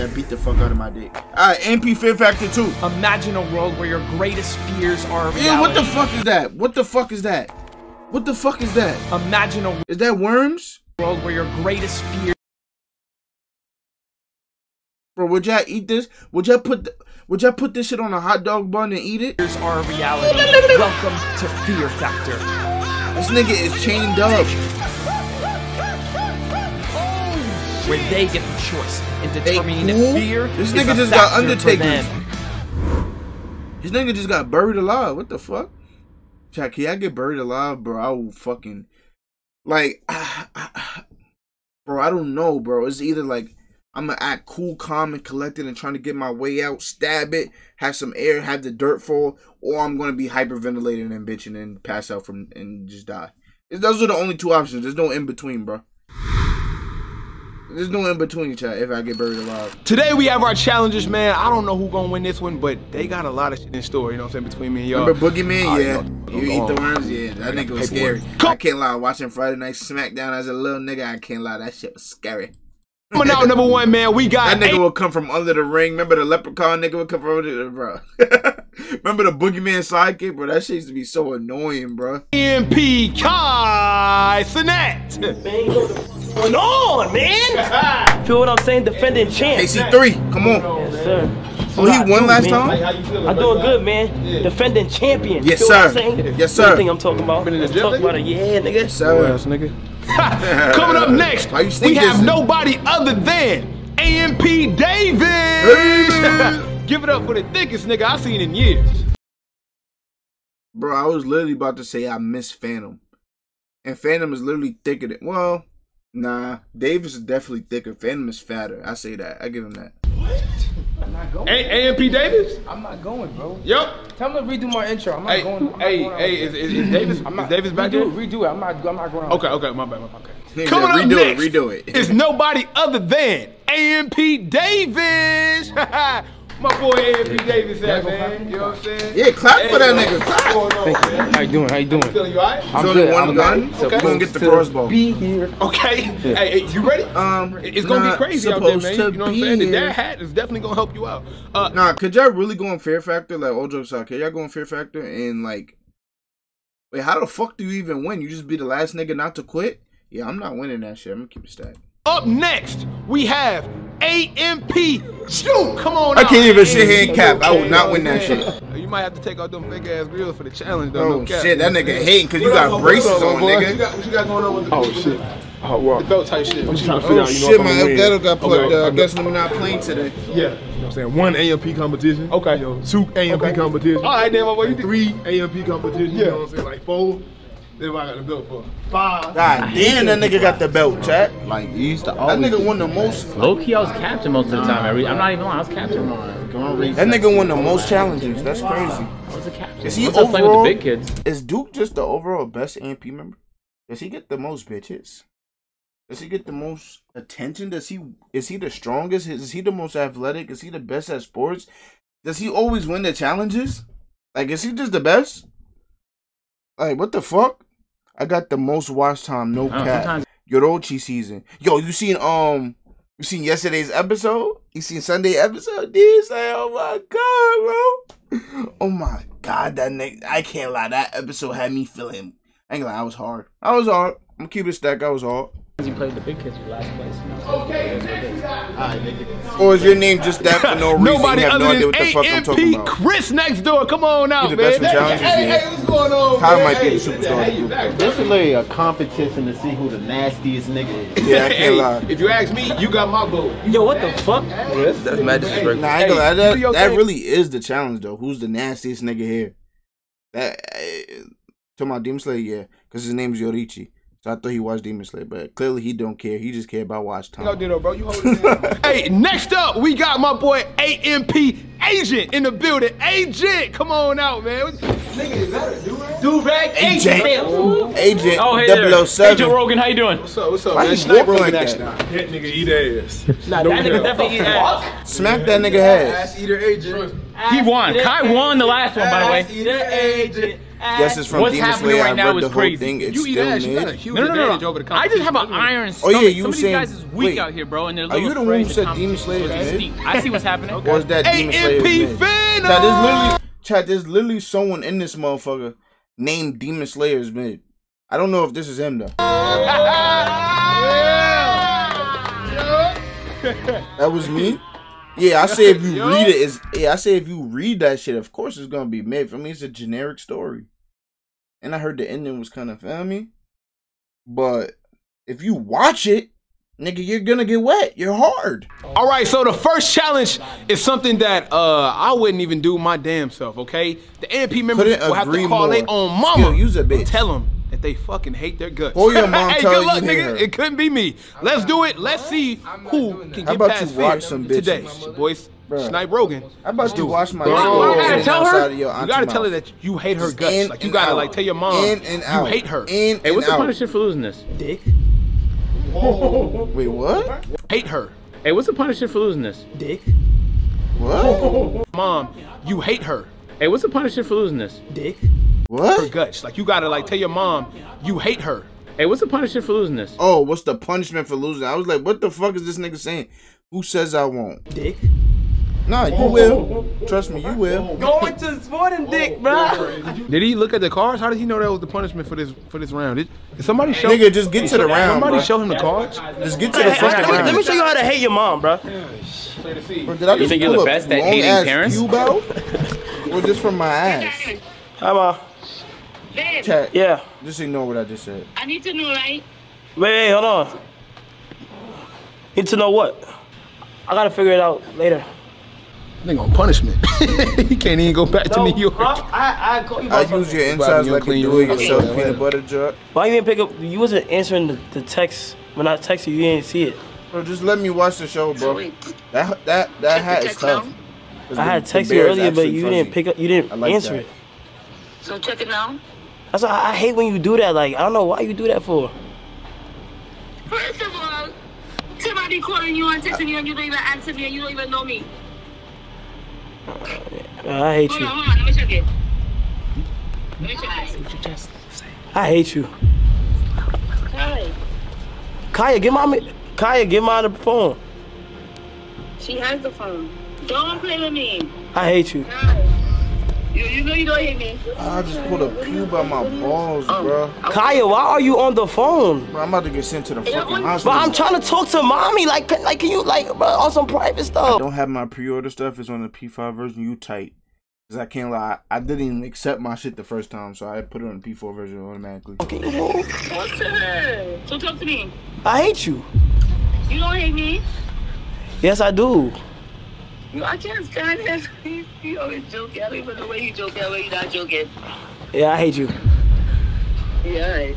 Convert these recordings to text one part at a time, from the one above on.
That beat the fuck out of my dick. Alright, AMP Fear Factor 2. Imagine a world where your greatest fears are reality. Yeah, what the fuck is that? What the fuck is that? What the fuck is that? Imagine a Is that worms? world where your greatest fears Bro, would y'all eat this? Would y'all put would y'all put this shit on a hot dog bun and eat it? are a reality. Welcome to Fear Factor. This nigga is chained up. Where they get the choice in determining cool. if fear This is nigga just got factor for Undertakers. them. This nigga just got buried alive. What the fuck? Chat, can I get buried alive, bro? I will fucking like, bro. I don't know, bro. It's either like I'm gonna act cool, calm, and collected, and trying to get my way out, stab it, have some air, have the dirt fall, or I'm gonna be hyperventilating and bitching and pass out from and just die. Those are the only two options. There's no in between, bro. There's no in between, chat. If I get buried alive. Today we have our challenges, man. I don't know who gonna win this one, but they got a lot of shit in store. You know what I'm saying between me and y'all. Remember Boogeyman? I yeah. know. You eat Go the on. worms? Yeah, that nigga was scary. Come- I can't lie. Watching Friday Night SmackDown as a little nigga, I can't lie. That shit was scary. Coming out number one, man. We got That nigga A- would come from under the ring. Remember the leprechaun nigga would come from under the bro. Remember the Boogeyman sidekick, bro? That shit used to be so annoying, bro. AMP Kai Cenat. Going on, man? Feel what I'm saying? Defending champ. KC3, come on. Yes, sir. Oh, he won do, last man. time? I'm doing good, man. Defending champion. Yes, Feel what I'm sir. Yes, sir. the thing I'm talking about. Been in the Let's gym, talk nigga? about it. Yeah, nigga. Sir. ass nigga. Coming up next, we have dissing? nobody other than AMP Davis. Hey. Give it up for the thickest nigga I've seen in years. Bro, I was literally about to say I miss Fanum. And Fanum is literally thicker than well, nah. Davis is definitely thicker. Fanum is fatter. I say that. I give him that. A- AMP Davis? I'm not going, bro. Yep. Tell me to redo my intro. I'm not Hey, going. I'm not hey, going hey, there. is, is, is Davis, I'm is not, Davis back redo there? redo it. I'm not. I'm not going. Okay, okay, my bad, my bad. Okay. Nigga, Coming up redo it, next redo it. it. is nobody other than AMP Davis. my boy AMP Davis, at, man. You know what I'm saying? Yeah, clap for that nigga. Clap. What's going on, man? How you doing? How you doing? Feeling you alright? There's only one gun. So We're gonna get the to crossbow. Be here. Okay. Hey, hey, you ready? Um, it's gonna be crazy out there, man. to You know what I'm be saying? The here. dad hat is definitely gonna help you out. Uh, Nah, could y'all really go on Fear Factor? Like, all jokes aside, could y'all go on Fear Factor and like, wait, how the fuck do you even win? You just be the last nigga not to quit? Yeah, I'm not winning that shit. I'm gonna keep it stacked. Up next, we have AMP Shoot. Come on, I can't even sit here and cap. I will not win that shit. You might have to take out them fake ass grills for the challenge, though. Oh no cap. shit, that nigga hating because you got braces on, What nigga. you got, what you got going on with the, Oh shit. Oh well. the belt type shit? What you trying to Oh figure out, you know, shit, if I'm man, gonna win. that'll got put. Okay, uh, I guess I'm not playing today. Yeah. You know what I'm saying? One AMP competition. Okay. You know, two AMP Okay. competition. All right, then, my boy. You did. Three AMP competition. Yeah. You know what I'm saying? Like four. Then I got the belt for five. God damn, that nigga got the belt, chat. Like you used to always. That nigga won the most. Low key, I was captain most of the time. Every, I'm not even lying. I was captain. That nigga won the most challenges. That's crazy. I was a captain. Is he Once I was playing with overall- the big kids. Is Duke just the overall best AMP member? Does he get the most bitches? Does he get the most attention? Does he is he the strongest? Is he the most athletic? Is he the best at sports? Does he always win the challenges? Like is he just the best? Like what the fuck? I got the most watch time, no cap. sometimes- Yorochi season. Yo, you seen um you seen yesterday's episode? You seen Sunday episode? Dude, say, oh my god, bro. Oh my god, that nigga I can't lie, that episode had me feeling I ain't gonna lie, I was hard. I was hard. I'm gonna keep it stacked, I was hard. You played the big kids for last place. You Or is your name just that for no reason? Nobody you have other no idea than what the fuck I'm talking AMP about. Chris next door. Come on out, the man. best in challenges, hey, hey, what's going on? Kyle man? might be Hey, the superstar. hey, hey, This is literally a competition to see who the nastiest nigga is. Yeah, I can't lie. if you ask me, you got my vote. Yo, what the fuck? That's mad disrespectful. Nah, I ain't gonna lie, that, do that really is the challenge though. Who's the nastiest nigga here? That uh, to my Demon Slayer, yeah, because his name's Yorichi. So I thought he watched Demon Slayer, but clearly he don't care. He just care about watch No, time. Ditto, bro. You hold it down. hey, next up, we got my boy AMP Agent in the building. Agent, come on out, man. Nigga, is that a dude? Dude, rag Agent, Agent Oh, hey there. Hey, 007. Joe Rogan, how you doing? What's up? What's up, Why man? he Sniper walking Rogan like action that? now. That nigga eat ass. Nah, that nigga definitely eat ass. Smack that nigga head. Ass eater agent. He won. Kai won the last one, by the way. Ass eater agent. Yes, it's from What's Demon happening Slayer. right I now read is the whole crazy. thing. It's You eat still ass, you got a mid. huge No, no, no, advantage no. over the I just have an competition. iron Oh, yeah, you Some were of these saying- guys is weak wait. out here, bro, and they're a Are you the one who said Demon Slayer to is mid? I see what's happening. okay. Or is that Demon Slayer? AMP mid? Phenom! Chat, there's literally, chat, there's literally someone in this motherfucker named Demon Slayer's mid. I don't know if this is him though. That was me. Yeah, I say if you read it, is yeah, I say if you read that shit, of course it's gonna be mid. For me, it's a generic story. And I heard the ending was kind of feel me. But if you watch it, nigga, you're gonna get wet. You're hard. All right, so the first challenge is something that uh I wouldn't even do my damn self. Okay, the AMP members Couldn't will have to call their own mama. Skill, use a bitch. Tell them that they fucking hate their guts. Or your mom hey, tell good you luck, you hate her. nigga. It couldn't be me. Let's do it. Let's see who can How get about past you fear watch some bitches? today. Boys, Bruh. Snipe Rogan. How about you watch my Bro, dick you go gotta tell outside her. of your You gotta tell her that you hate her guts. in like you gotta out. like tell your mom In and out. you hate her. In Hey, what's the punishment for losing this? Dick. Wait, what? Hate her. Hey, what's the punishment for losing this? Dick. What? Mom, you hate her. Hey, what's the punishment for losing this? Dick. Her What? guts. Like you gotta like tell your mom you hate her. Hey, what's the punishment for losing this? Oh, what's the punishment for losing? I was like, what the fuck is this nigga saying? Who says I won't? Dick. Nah, you oh. will. Trust me, you will. Going to sporting dick, bro. Did he look at the cards? How did he know that was the punishment for this for this round? Did, did somebody show Nigga, just get to the round, somebody bro. show him the cards? Just get to the Hey, fucking let, me, let me show you how to hate your mom, bro. Bro, did I just think you're the best at hating long-ass parents? You out? Or just from my ass? Hi, mom. Babe, Chat, Yeah. just ignore what I just said. I need to know, right? Wait, wait, hold on. Need to know what? I gotta figure it out later. Nigga on punishment. he can't even go back to New York. Huh? I, I call you I use your something. insides you like clean you your do it yourself, Okay. peanut butter jar. Why you didn't pick up? You wasn't answering the, the text. When I texted you, you didn't see it. Bro, just let me watch the show, bro. That that that hat is tough. now? 'Cause I the- had the texted you earlier, but you fuzzy. didn't pick up. You didn't like answer that. it. So check it now. That's why I hate when you do that. Like I don't know why you do that for. First of all, somebody calling you and texting you and you don't even answer me and you don't even know me. I hate Hold you. on, hold on, let me check it. Hmm? Let me check it. I hate you. Kaya, get my Kaya, get my the phone. She has the phone. Don't play with me. I hate you. Hi. You, you know you don't hate me. I just pulled a pube out my balls, um, bro. Kaya, why are you on the phone? Bro, I'm about to get sent to the fucking hospital. But I'm trying to talk to mommy. Like, can- like, can you like, bro, on some private stuff? don't have my pre-order stuff. It's on the P5 version. You tight. Cause I can't lie. I didn't even accept my shit the first time, so I put it on the P4 version automatically. Can you move? Talk to her. So talk to me. I hate you. You don't hate me. Yes, I do. You, I can't stand it. He, he always joking. I don't even know where he joking, where he not joking. Yeah, I hate you. Yeah.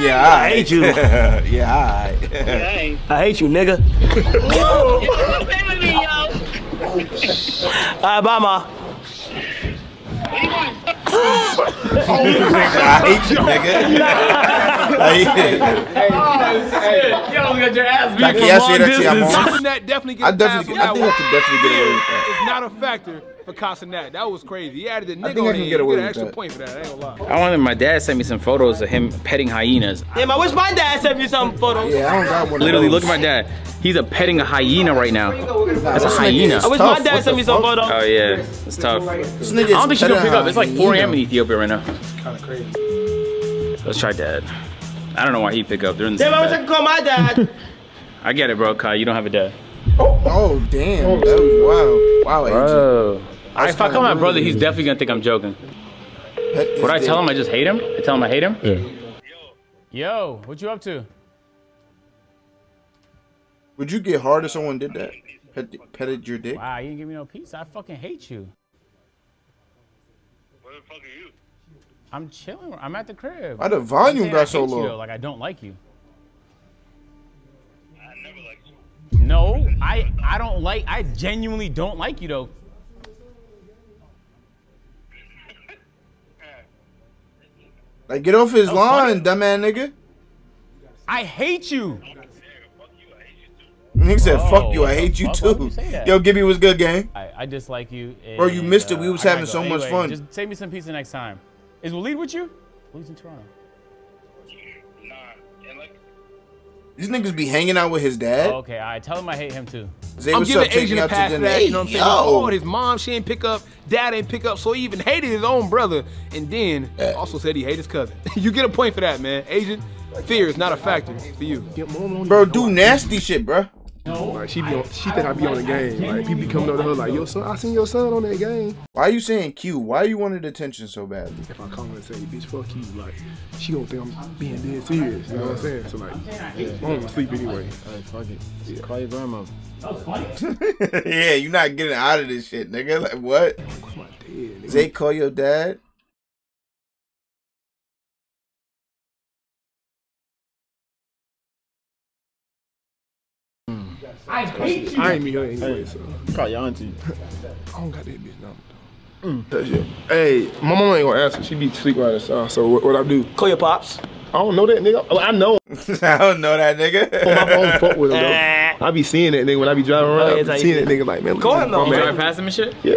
Yeah, I hate you. yeah, alright. Right. I hate you, nigga. Don't play with me, yo. All right, bye, ma. Want? I hate you, nigga. I hate it. Yo, you got your ass Like, yeah, I say that to your mom. Casanet definitely I definitely, I think I could definitely get away with that. It's not a factor for Casanet. That was crazy. He added the nigga think I on can there. get away You an with extra that. point for that. I ain't gonna lie. I wanted my dad sent me some photos of him petting hyenas. Damn, I wish my dad sent me some photos. Yeah, I don't got one. Literally, look at my dad. He's a petting a hyena right now. That's a hyena. is I wish my dad What sent me some photos. Oh yeah, it's tough. I This nigga don't think she's gonna pick up. It's like 4 a.m. in. Ethiopia right now. Kind of crazy. Let's try dad. I don't know why he pick up. They're in the Damn, I wish I bed. could call my dad. I get it, bro. Kai, you don't have a dad. Oh oh damn, that was wild. Wow, AJ. Bro. I, if I call my brother, he's definitely gonna think I'm joking. What I tell him I just hate him? I tell him I hate him? Yeah. Yo, what you up to? Would you get hard if someone did that? Pet, petted your dick? Wow, you didn't give me no peace. I fucking hate you. Where the fuck are you? I'm chilling. I'm at the crib. Why the I'm volume saying got I so hate you, low? though, Like I don't like you. I never liked you. No, I I don't like. I genuinely don't like you though. Like, get off his That was line, funny. dumb ass nigga. I hate you. Nigga said, Oh, "Fuck you, I hate you fuck? Why would too." you say that? Yo, Gibby was good, gang. I, I dislike you. Bro, you and, missed it. uh, We was having go. so much fun. Just save me some pizza next time. Is Waleed with you? Waleed's in Toronto. These niggas be hanging out with his dad. Oh, okay, all right. Tell him I hate him too. Zay, I'm giving up? Take Asian a out pass for that. Hey, You know what I'm saying? Oh, his mom, she ain't pick up. Dad ain't pick up, so he even hated his own brother. And then also said he hated his cousin. you get a point for that, man. Asian fear is not a factor for you. Bro, do nasty shit, bro. Like she be on, she think I be on the game. Like people be coming up to her like, yo son, I seen your son on that game. Why you saying Q? Why you wanted attention so badly? If I call her and say, bitch, fuck you, like she gonna think I'm being dead serious. You know what I'm saying? So like, I'm gonna sleep anyway. I fuck it. Call your grandma. yeah, you not getting out of this shit, nigga. Like what? My dad, nigga. Zay call your dad? I ain't meet her anyway, so Call your auntie. I don't got that bitch number. That's it. Hey, my mama ain't gonna answer. She be sleep right outside. So what, what I do? Call your pops. I don't know that nigga. Well, I know. I don't know that nigga. Oh, my phone fuck with him though. I be seeing that nigga when I be driving around. Oh, I yes, be seeing see. that nigga like, man, look Call him though, man. Drive past him and shit? Yeah.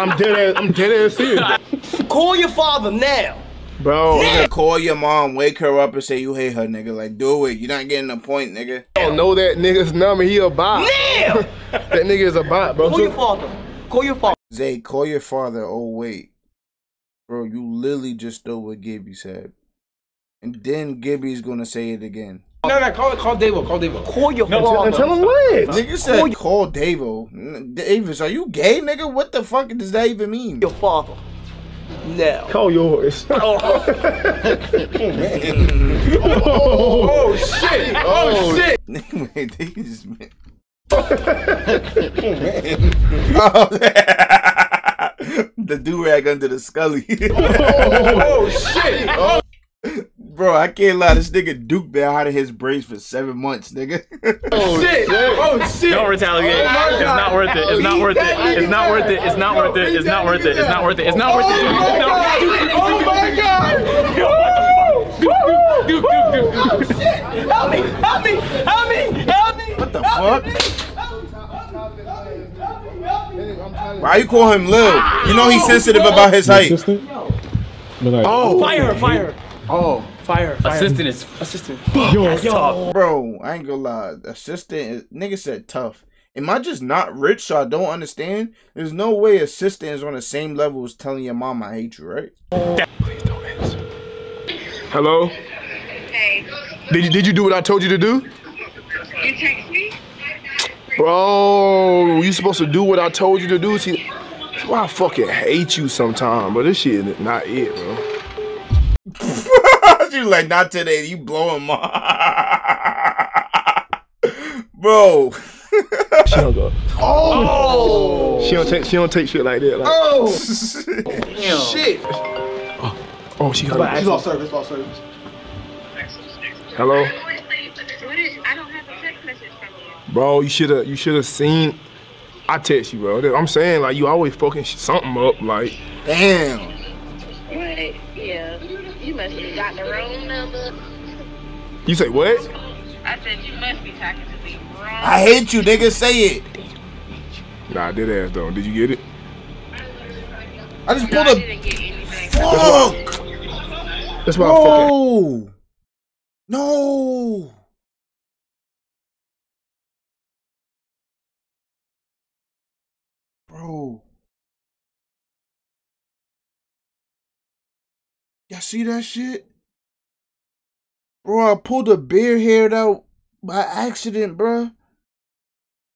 I'm dead ass. I'm dead ass serious, Call your father now. Bro. Nigga, call your mom, wake her up, and say you hate her, nigga. Like, do it. You're not getting a point, nigga. I don't know that nigga's number. He a bot. Now. That nigga is a bot, bro. Call your father. Call your father. Zay, call your father. Oh wait, bro, you literally just stole what Gibby said, and then Gibby's gonna say it again. No, no, call call Davo. Call Davo. Call your And father. tell him what? Nigga said call Davo. N- Davis, are you gay, nigga? What the fuck does that even mean? Your father. Now. Call yours. Oh. Oh. oh shit! Oh, oh shit! Wait, they just meant- the do rag under the scully. Oh shit! Oh Bro, I can't lie. This nigga Duke been out of his brace for seven months, nigga. oh shit! Oh shit! Don't retaliate. Oh it's not worth it. It's not worth it. It's not worth it. It's not worth it. It's not worth it. It's not worth it. It's not worth it. Oh my god! Duke, Duke, Duke, Duke. Help me! Help me! Help me! Help me! what the fuck? Why you call him Lil? You know he's sensitive about his height. Oh, Fire! Fire oh. Fire her! Fire her. Assistant is Assistant. Bro, I ain't gonna lie. Assistant, is- nigga said tough. Am I just not rich so I don't understand? There's no way assistant is on the same level as telling your mom I hate you, right? Hello. Hey, Did you did you do what I told you to do? you text me? Bro, you supposed to do what I told you to do. See, that's why I fucking hate you sometimes, but this shit is not it, bro. She was like, not today. You blow him off. Bro. She don't go. Oh, she don't take she don't take shit like that. Like, Oh Damn. shit! oh, oh she got. She's lost service, lost service. Hello, What is, I don't have a text message from you. bro. You should have you should have seen. I text you, bro. I'm saying like you always fucking something up. Like Damn. What? Yeah. You got the wrong number. you say what? I said you must be talking to the wrong. I hate you, nigga. Say it. Nah, I did ass though. Did you get it? I just No, pulled I a. didn't get anything. Fuck. That's why I fucking. No. Y'all see that shit? Bro, I pulled a beard hair out by accident, bro.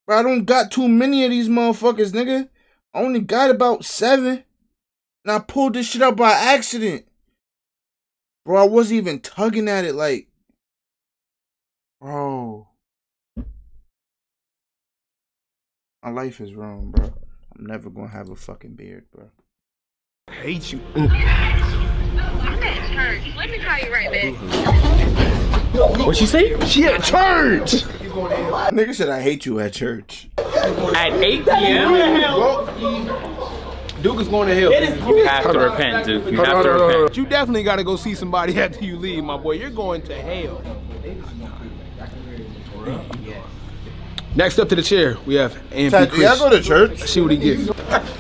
Bro, I don't got too many of these motherfuckers, nigga. I only got about seven. And I pulled this shit out by accident. Bro, I wasn't even tugging at it like. Bro. My life is wrong, bro. I'm never gonna have a fucking beard, bro. hate you. I'm at church. Let me call you right back. What she say? She at church. Nigga said I hate you at church. At 8 p.m. Duke is going to hell. You have to repent, Duke. You have to hold on, hold repent. You definitely got to go see somebody after you leave, my boy. You're going to hell. Next up to the chair, we have AMP Chad, do Chris. y'all go to church? Let's see what he gets.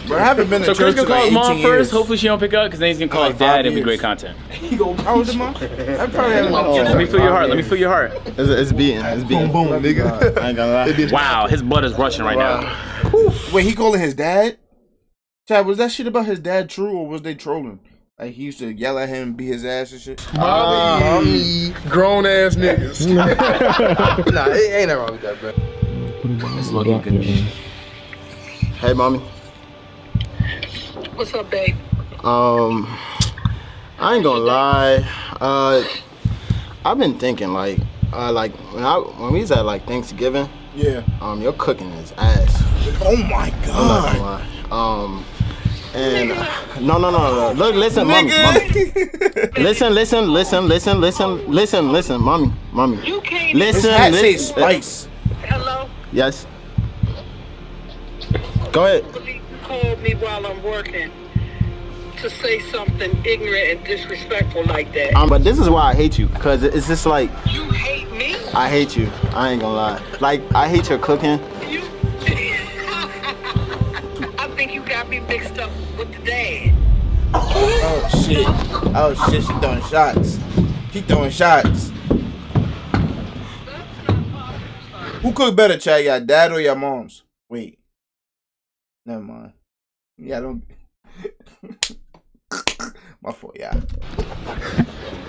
Bro, I haven't been to So church Chris gonna in call his mom 18 first. Hopefully she don't pick up, because then he's gonna call Like his dad. It'll be great years. content. How old is mom? I probably haven't Let me feel your heart. Let me feel your heart. It's, it's beating. It's beating. Boom, boom, nigga. I ain't gonna lie. Wow, his blood is rushing right now. Wait, he calling his dad? Chad, was that shit about his dad true or was they trolling? Like he used to yell at him and beat his ass and shit. Mommy, grown ass niggas. Nah, it ain't nothing wrong with that, bro. It's looking good. Hey, mommy. What's up, babe? Um, I ain't gonna lie. Uh, I've been thinking like, uh, like when I when we was at like Thanksgiving, Yeah. um, your cooking is ass. Oh my I'm not god. gonna lie. Um, and no, no, no, no. Look, listen, mommy, mommy. Listen, listen, listen, listen, listen, listen, listen, mommy, mommy. You can't. His Listen, hat say listen. spice. Hello? Yes. Go ahead. You called me while I'm working to say something ignorant and disrespectful like that. Um, but this is why I hate you, cause it's just like you hate me? I hate you. I ain't gonna lie. Like I hate your cooking. You. I think you got me mixed up with the dad. Oh shit. Oh shit, she throwing shots. She throwing shots. Who cook better, Chad? Your dad or your mom's? Wait. Never mind. Yeah, I don't. My fault, yeah.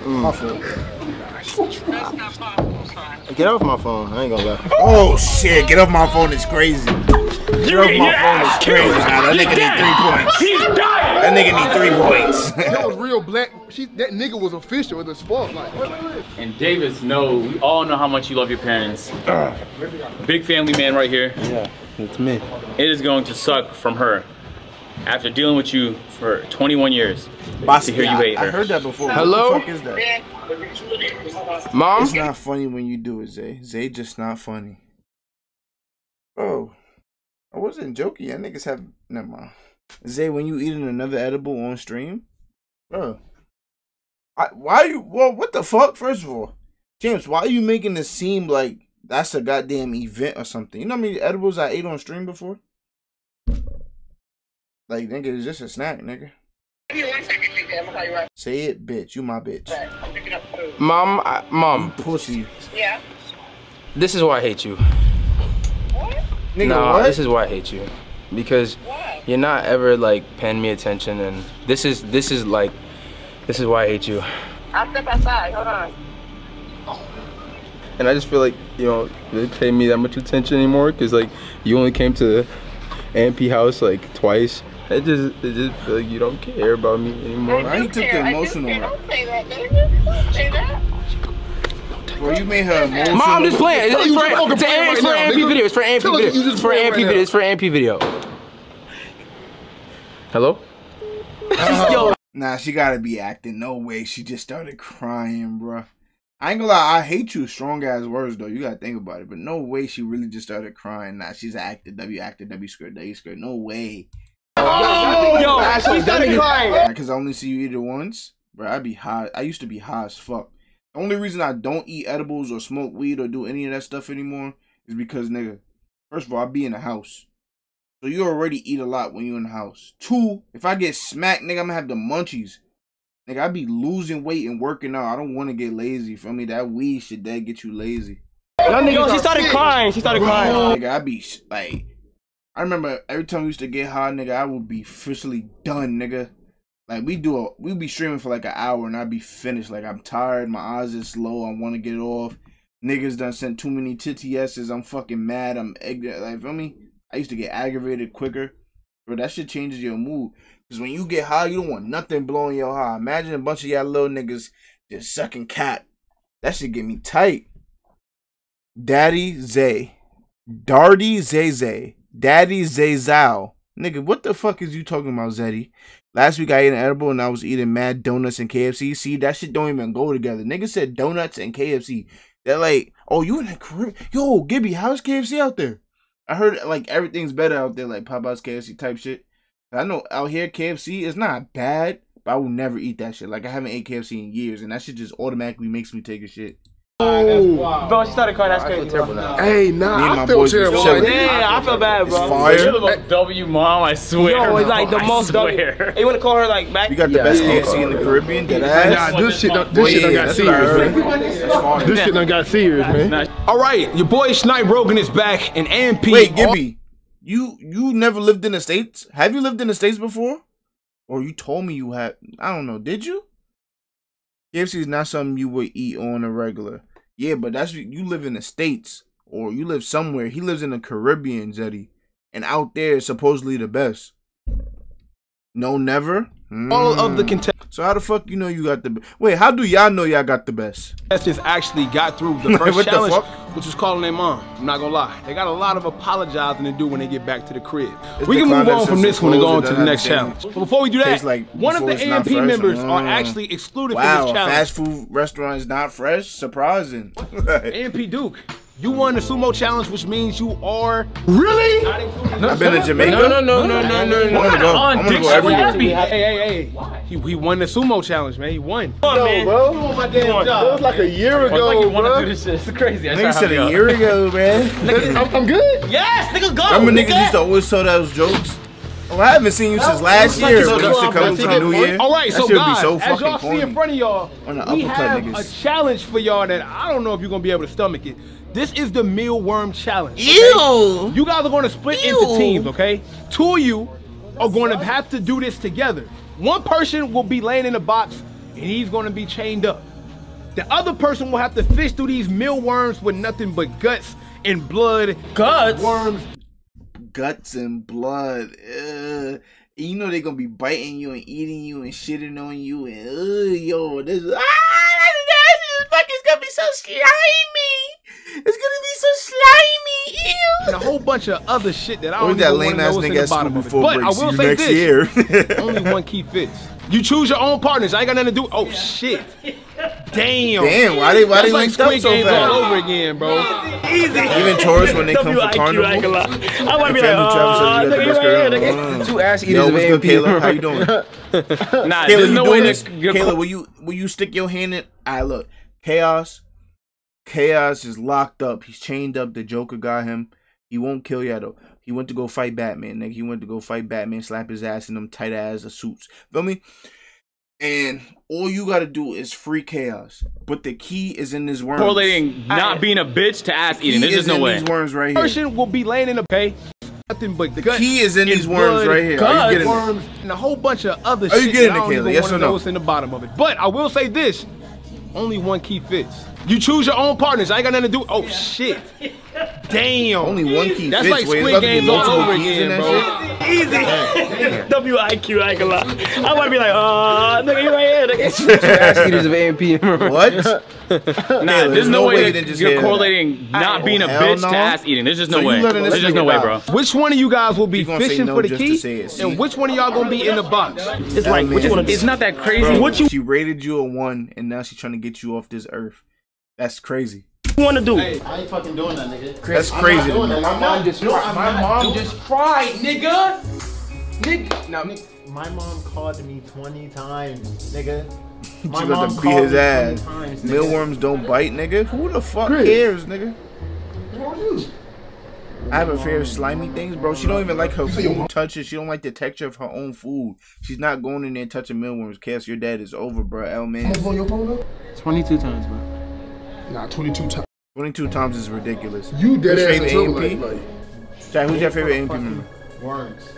My fault. That's not possible, son. Get off my phone. I ain't gonna lie. Oh shit, get off my phone, it's crazy. Get off my phone, it's crazy. Nah, that nigga need three points. He's dying. That nigga need three points. that was real black. She, that nigga was official with the sport. Like, And Davis, know we all know how much you love your parents. Uh. Big family man right here. Yeah, it's me. It is going to suck from her after dealing with you for 21 years. Bossy, To hear you I, hate I her. heard that before. Hello? What the fuck is that? Mom? It's not funny when you do it, Zay. Zay just not funny. Oh, I wasn't joking. Y'all niggas have never mind. Zay, when you eating another edible on stream, bro. I, why you? Well, what the fuck? First of all, James, why are you making this seem like that's a goddamn event or something? You know how many edibles I ate on stream before? Like, nigga, it's just a snack, nigga. Give me one second, nigga. I'm gonna call you right Say it, bitch. You my bitch. back. I'm picking up food. Mom, I, mom, Pussy. Yeah? this is why I hate you. What? Nigga, no, what? this is why I hate you. Because Why? you're not ever like paying me attention and this is this is like this is why I hate you. I'll step outside. Hold on. And I just feel like you know they pay me that much attention anymore because like you only came to the AMP house like twice. It just it just feel like you don't care about me anymore. I, you took the I do emotional care. route? Don't say that, nigga. Don't say that. Bro, you made her emotional. Mom, I'm just playing. Tell It's, for, just it's, playing it's for AMP nigga. video. It's for AMP video. It's for playing AMP video. It's for AMP video. Hello? Yo, Nah, she gotta be acting. No way. She just started crying, bruh. I ain't gonna lie. I hate you. Strong ass words though. You gotta think about it. But no way. She really just started crying. Nah, she's acting. W acted. W squared. W squared. No way. Oh! yo, she started crying. Because I only see you eat it once, bro. I'd be high. I used to be high as fuck. The only reason I don't eat edibles or smoke weed or do any of that stuff anymore is because, nigga, first of all, I be in the house. So you already eat a lot when you in the house. Two, if I get smacked, nigga, I'm gonna have the munchies. Nigga, I be losing weight and working out. I don't want to get lazy. Feel me? That weed should that get you lazy. Yo, she started crying. She started crying. Nigga, I be like, I remember every time we used to get high, nigga, I would be officially done, nigga. Like we do, a, we'd be streaming for like an hour and I'd be finished. Like I'm tired, my eyes is slow, I want to get off. Niggas done sent too many TTSs. I'm fucking mad. I'm ignorant. Like feel me? I used to get aggravated quicker, but that shit changes your mood. Cause when you get high, you don't want nothing blowing your high. Imagine a bunch of y'all little niggas just sucking cat. That shit get me tight. Daddy Zay. Darty Zay Zay. Daddy Zay Zao. Nigga, what the fuck is you talking about, Zeddy? Last week I ate an edible and I was eating mad donuts and KFC. See, that shit don't even go together. Nigga said donuts and KFC. They're like, oh, you in the Caribbean? Yo, Gibby, how's KFC out there? I heard like everything's better out there, like Popeye's KFC type shit. I know out here KFC is not bad, but I will never eat that shit. Like I haven't ate KFC in years, and that shit just automatically makes me take a shit. Bro, she started crying. That's crazy. Bro. Hey, Me and nah, I feel was terrible. chilling. Like, Yeah, I feel bad, bro. fire. W mom, I swear. Yo, it's like the I most. W. swear. Hey, you wanna call her like back? You got the best KFC in the Caribbean. Dead ass. Nah, this shit done, Boy, this shit done got that's what I serious, man. This shit done got serious, man. All right, your boy Snipe Rogan is back, and AMP. Wait, Gibby, you you never lived in the states? Have you lived in the states before? Or you told me you had? I don't know. Did you? KFC is not something you would eat on a regular. Yeah, but that's you live in the states or you live somewhere. He lives in the Caribbean, Zeddy, and out there is supposedly the best. No, never. all of the Mm. So how the fuck you know you got the? Wait, how do y'all know y'all got the best? contestants actually got through the first What the challenge, fuck? which was calling their mom. I'm not gonna lie, they got a lot of apologizing to do when they get back to the crib. It's we the can move on from this one and go on to the next challenge. But before we do that, like one of the AMP members are Mm. actually excluded Wow, from this challenge. fast food restaurant is not fresh. Surprising. AMP Duke, you won the sumo challenge, which means you are Really? I've been to Jamaica. No, no, no, no, no, no, I'm no. gonna go. I'm gonna go everywhere. Hey, hey, hey! He, he won the sumo challenge, man. He won. Come on, man. bro. You want my damn That job. was like a year It's like you ago, to do this shit. It's crazy. I Nigga try said a out. year ago, man. I'm, I'm good. Yes, nigga, go. Remember niggas nigga. used to always tell those jokes? Oh, I haven't seen you since last year. so used to come bro. into Take the new year. All right, so guys, be so as y'all see in front of y'all, we have niggas. a challenge for y'all that I don't know if you're gonna be able to stomach it. This is the mealworm challenge. okay? Ew. You guys are gonna split into teams, okay? Two of you are going to have to do this together. One person will be laying in a box and he's gonna be chained up. The other person will have to fish through these mealworms with nothing but guts and blood. Guts? Worms. Guts and blood. Ugh. You know they're gonna be biting you and eating you and shitting on you and ugh, yo, this ah, that's nasty. This fucking gonna be so slimy. It's gonna be so slimy. Ew. And a whole bunch of other shit that I don't was that even lame ass know what's nigga the at bottom school of it. before But I breaks? will You say next this. year. Only one key fits. You choose your own partners. I ain't got nothing to do. Oh shit. Damn. Damn, why they why That's they like linked up so Games all over again, bro. Easy. Even tourists when they come for WIQ, I carnival. ain't gonna. I might be Family like, travel oh, says you got the nigga, best you right girl. here, nigga. Two ass eaters Yo, of what's good, Kayla? How you doing? Nah, Kayla, there's you no doing way this? to. you're Kayla, will you will you stick your hand in? I look, chaos. Chaos is locked up. He's chained up. The Joker got him. He won't kill you though. He went to go fight Batman. Nigga, he went to go fight Batman. Slap his ass in them tight ass of suits. Feel me? And all you gotta do is free chaos. But the key is in this worm. correlating not being a bitch to ass eating. There's just no way. These worms right here. Person will be laying in the pay. Nothing but The guts key is in these worms blood, right here. Are you guts, getting it? worms, and a whole bunch of other Are you shit getting that I it, don't Kayla? even Yes wanna or know no? what's in the bottom of it. But I will say this: only one key fits. You choose your own partners. I ain't got nothing to do. Oh shit! Damn. Only one key That's like Wait, Squid about Games all over again, that bro. shit? Easy. WIQ, I ain't gonna lie. I might be like, uh, nigga, you right here, nigga. Two ass eaters of AMP. What? Nah, Kayla, there's no way you that just you're hear that. correlating not Oh, being a bitch no. to ass eating. There's just no you way. There's just no way, bro. Which one of you guys will be She gonna say fishing no for the key, say it, see? and which one of y'all gonna be in the box? It's like, what you? It's not that crazy. What you she rated you a one, and now she's trying to get you off this earth. That's crazy. Wanna do? I ain't fucking doing that, nigga. That's crazy. to me. My mom just My mom just cried, nigga. Nigga, now, My mom called me 20 times, nigga. My She mom about to beat called his me 20 ass. times, nigga. Mealworms don't bite, nigga. Who the fuck Chris. cares, nigga? I have a fear of slimy things, bro. She don't even like her food touches. She don't like the texture of her own food. She's not going in there touching mealworms. Cass, your dad is over, bro. L man. on your phone up? 22 times, bro. Nah, 22 times. 22 times is ridiculous. You dead Who's ass in favorite. AMP? Like, like, Jack, who's your favorite AMP Fucking member? Worms.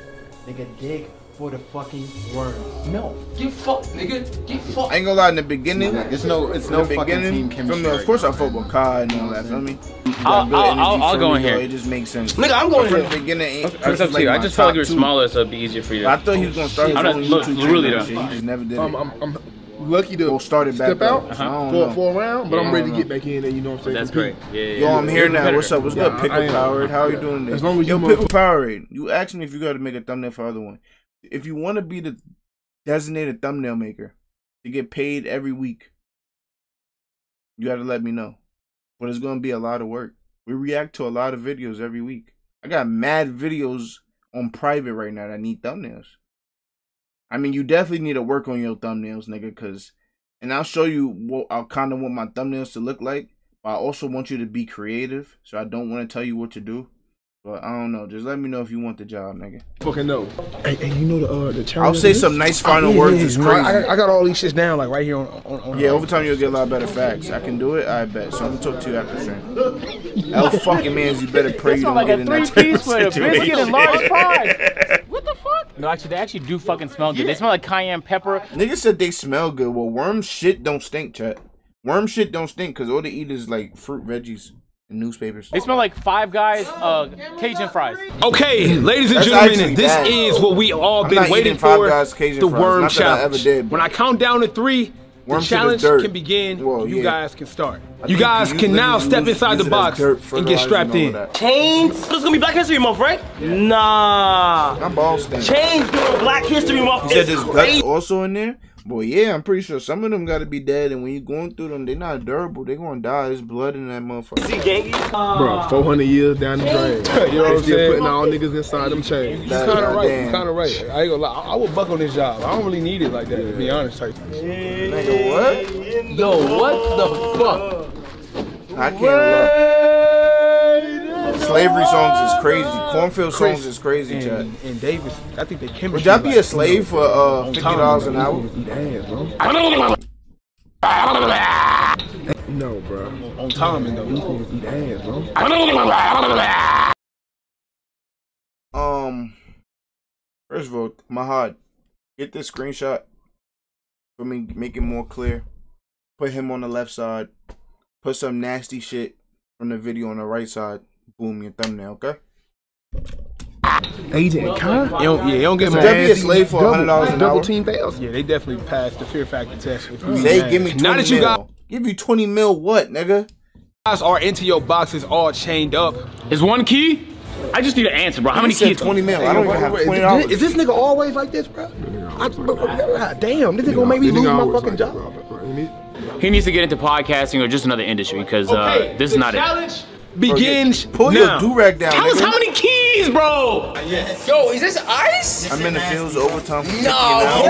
Nigga, dig for the fucking worms. no, get fucked, nigga, get fucked. I ain't gonna lie, in the beginning, It's no, it's in no the fucking beginning, team feel chemistry. me? Of course, I fuck with Kai and all that. Feel me? You got I'll- I'll- I'll- I'll go in here. though. It just makes sense. Nigga, I'm going From here. the beginning, It's up to you. I just felt like you were smaller, so it'd be easier for you. I thought he was gonna start I'm not- look, YouTube really channel. though. Shit, he just never did I'm, it. I'm, I'm lucky to We'll start it back step out I don't for, know. for a round, but Yeah, I'm ready to get back in there. You know what I'm saying? That's Compete. great. Yeah, yeah, Yo. I'm here now. Competitor. What's up? What's Yeah, good? Pickle I am. Powerade. How you doing today? As long as Yo, you Pickle motherfucker- Powerade. You asked me if you got to make a thumbnail for other one. If you want to be the designated thumbnail maker to get paid every week, you got to let me know. But it's gonna be a lot of work. We react to a lot of videos every week. I got mad videos on private right now that need thumbnails. I mean, you definitely need to work on your thumbnails, nigga, cause and I'll show you what I kind of want my thumbnails to look like. I also want you to be creative, so I don't want to tell you what to do. But I don't know. Just let me know if you want the job, nigga. Fucking no. Hey, hey, you know the uh the challenge. I'll say some nice final Yeah, words. yeah, It's crazy. I, I got all these shits down like right here on on. on Yeah, over time you'll get a lot better facts. I can do it, I bet. So I'm gonna talk to you after stream. L fucking mans, you better pray you don't like get a in that type three-piece of with a biscuit and large situation. fries. What the fuck? No, actually, they actually do fucking smell good. They smell like cayenne pepper. Niggas said they smell good. Well, worm shit don't stink, chat. Worm shit don't stink because all they eat is like fruit, veggies, and newspapers. They smell like Five Guys uh, Cajun fries. Okay, ladies and That's gentlemen, this bad. is what we all I'm been not waiting Five for. Guys Cajun the fries. worm Not that I ever did, but- when I count down to three, Worm the challenge dirt. can begin. Well, you yeah. guys can start. I You guys you can now step use- inside the box and get strapped in. that. Chains. This is gonna be Black History Month, right? Nah. My balls stink. Chains during Black History Month You said is there's guts also in there? Boy, yeah, I'm pretty sure some of them got to be dead, and when you're going through them, they're not durable. They're going to die. There's blood in that motherfucker. See, gangy. Bro, 400 years down the drain. You know what I'm saying? putting all niggas inside them chains. You That- kind of right. damn. You kind of right. I ain't gonna lie. I, I would buck on this job. I don't really need it like that, to be honest. Type. Nigga, what? Yo, what the fuck? I can't look. Slavery songs is crazy. Cornfield songs is crazy, chat. And, and Davis, I think they chemistry. Would y'all be like, a slave for uh, on fifty time, dollars an bro. hour? Damn, bro. No, bro. on timing though. Damn, bro. Um, first of all, Mahad, get this screenshot for me, make it more clear. Put him on the left side. Put some nasty shit from the video on the right side. Boom, your thumbnail, okay? Agent Con? You don't, yeah, you don't get Would my that be a slave for hundred dollars an Double hour? team fails. Yeah, they definitely passed the fear factor test. They give me twenty now that you mil. Give you twenty mil, what, nigga? guys are into your boxes all chained up. Is one key? I just need an answer, bro. How many He said keys? twenty mil. I don't even have twenty is, dollars. this, is this nigga always like this, bro? I, bro, God damn, this nigga gonna make me lose my fucking like job. that, bro. You He needs to get into podcasting or just another industry because uh, this is not it. Challenge begins Pull now. your do rag down, How, nigga. how many keys, bro? Yo, is this ice? I'm in the fields overtime No. an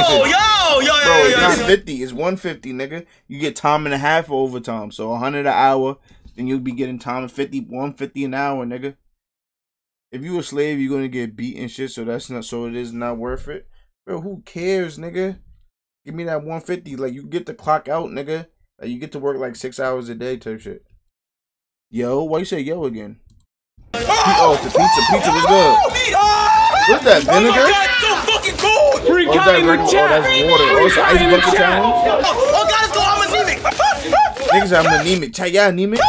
Yo, yo, yo, yo, Bro, yo, it's not 50. It's 150, nigga. You get time and a half for overtime. So 100 an hour. Then you'll be getting time and 50, 150 an hour, nigga. If you a slave, you're gonna get beat and shit. So that's not. So it is not worth it. Bro, who cares, nigga? Give me that 150. Like you get the clock out, nigga. Like you get to work like six hours a day type shit. Yo, why you say yo again? Oh, it's oh, the pizza. Pizza was good. Oh, oh! What's that, vinegar? Oh my God, so fucking cold. Free Oh, is that regular? Oh, that's water. Oh, it's an ice bucket challenge. Oh, oh God, let's go. I'm anemic. Ah, ah, ah, Niggas, I'm anemic. Chat, y'all anemic?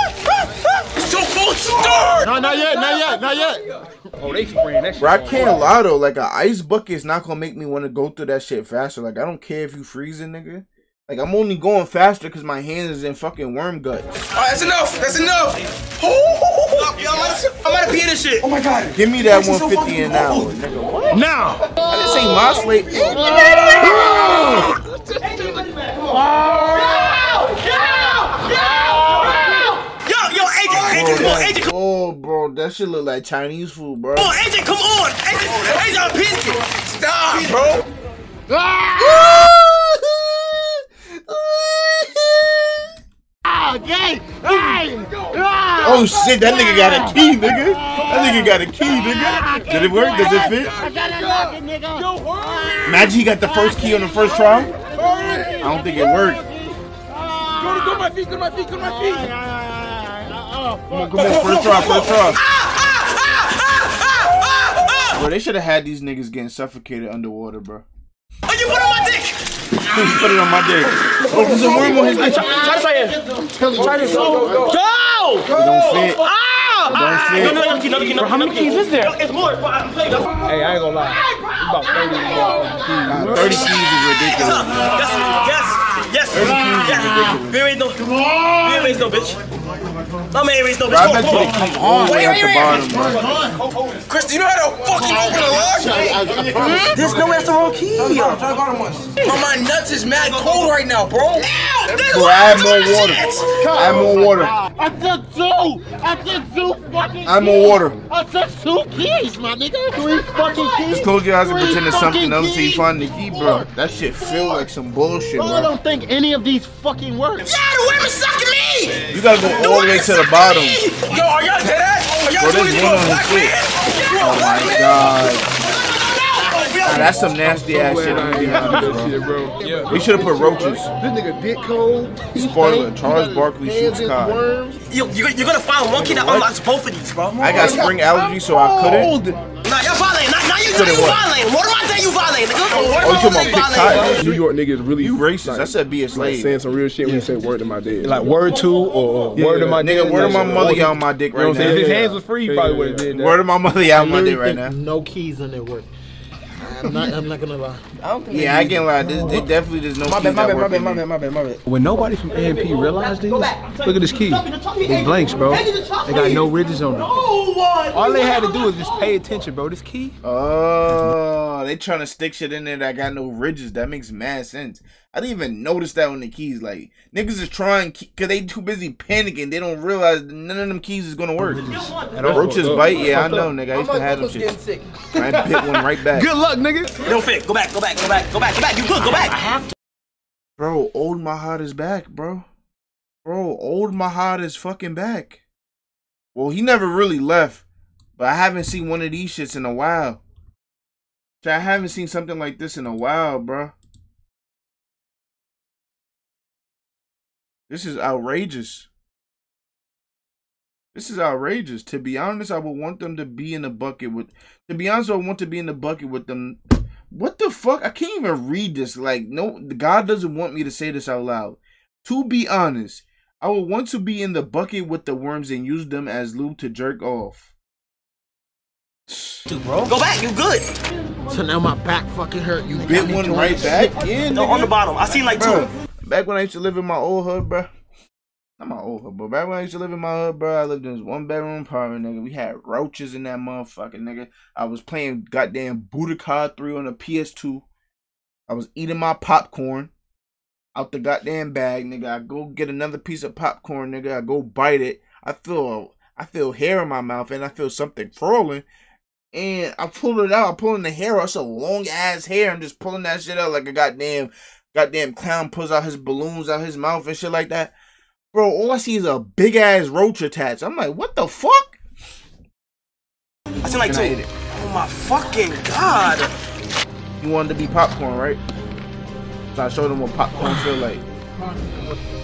So cold, stir. No, not yet, not yet, not yet. Oh, they spraying that shit. Bro, I on can't lie though. Like an ice bucket is not gonna make me want to go through that shit faster. Like I don't care if you freezing, nigga. Like I'm only going faster because my hands is in fucking worm guts. All right, that's enough. That's enough. Oh, yo, I'm about to- I'm about to pee in this shit. Oh my God. Give me that 150 an hour, nigga. What? Now, I didn't say my slave. Yo, yo, agent, agent, come on, Oh, bro, that shit look like Chinese food, bro. on, agent, come on, agent, agent, I'm peeing. Stop, bro. Ah! Oh shit, that nigga got a key, nigga. That nigga got a key, nigga. Did it work? Does it fit? Imagine he got the first key on the first try. I don't think it worked. go to, go my feet, go to my feet, go to my feet. Come on, come on, first try, first try. Bro, they should have had these niggas getting suffocated underwater, bro. Oh, you put on my dick. Please put it on my dick. Oh, there's a worm on his dick. It Try this right here. Try this. Go. Go. Don't fit. Ah! Don't fit. No, no, another key, another How many keys is there? It's more. but I'm playing. Hey, I ain't gonna lie. It's about 30 keys. 30 keys is ridiculous. yes, yes, yes. 30 keys is ridiculous. We ain't raised no. We ain't raised no bitch. No, man, Aries, no, Bro, I bitch, bet go, you go. the key all the way at the bottom, bro. Chris, do you know how to fucking open a lock? There's no that's the wrong key. Bro, my nuts is mad cold right now, bro. Bro, add more water. Add more water. I took two. I took two fucking. Add more water. I took two keys, my nigga. Three fucking keys. Just close your eyes and Three pretend it's something fucking else till you keys. find the key, bro. That shit feel like some bullshit, Bro, I bro. don't think any of these fucking work. Yeah, the women's sucking me. You gotta go all the way to the bottom. Yo, are y'all dead ass? Are y'all doing this for a on black the shit. man? Oh my god. Nah, that's some nasty ass shit. I'm gonna be honest, bro. bro. They should have put roaches. This nigga dick cold. Spoiler: Charles Barkley shoots cock. You, you, you're gonna find one key that unlocks both of these, bro. I got spring allergy, so I couldn't. Nah, you're violating. Now, now you, now Couldn't you what? violating. What do I say you violating? Nigga? What Oh, you am I talking say about pick cotton? New York niggas really You racist. I said be a like saying some real shit when you say word to my dad. Like word to or, or word of my Nigga, dick. word of my mother, y'all my dick right what If his hands was free, he probably would have did that. Word of my mother, y'all my dick right now. No keys in their work. I'm not. I'm not gonna lie. Yeah, I can't lie. This, they definitely there's no My keys bad, my that bad, my work bad, my bad, my bad, my bad. When nobody from AMP realized this, look at this key. It blanks, bro. They got no ridges on it. All they had to do was just pay attention, bro. This key. Oh, they trying to stick shit in there that got no ridges. That makes mad sense. I didn't even notice that on the keys. Like niggas is trying because they too busy panicking. They don't realize none of them keys is gonna work. Roaches bite. Yeah, I know, nigga. I used to have them shit. I pick one right back. Good luck, nigga. It don't fit. Go back, go back, go back, go back, go back. You good? Go back. I have to. Bro, old Mahad is back, bro. Bro, old Mahad is fucking back. Well, he never really left, but I haven't seen one of these shits in a while. I haven't seen something like this in a while, bro. This is outrageous. This is outrageous. To be honest, I would want them to be in the bucket with. To be honest, I want to be in the bucket with them. What the fuck? I can't even read this. Like, no, God doesn't want me to say this out loud. To be honest, I would want to be in the bucket with the worms and use them as lube to jerk off. bro. Go back. You good? So now my back fucking hurt. You Bit one right back. Yeah, No, nigga. on the bottom. I seen like Bro, two. Back when I used to live in my old hood, bro. Not my old hood, but back when I used to live in my hood, bro, I lived in this one bedroom apartment, nigga. We had roaches in that motherfucker, nigga. I was playing goddamn Budokai 3 on the PS2. I was eating my popcorn out the goddamn bag, nigga. I go get another piece of popcorn, nigga. I go bite it. I feel I feel hair in my mouth and I feel something crawling. And I pull it out. I'm pulling the hair out. It's a long ass hair. I'm just pulling that shit out like a goddamn goddamn clown pulls out his balloons out his mouth and shit like that. Bro, all I see is a big ass roach attached. I'm like, what the fuck? I seen like two. Oh my fucking god. You wanted to be popcorn, right? So I showed them what popcorn feel like.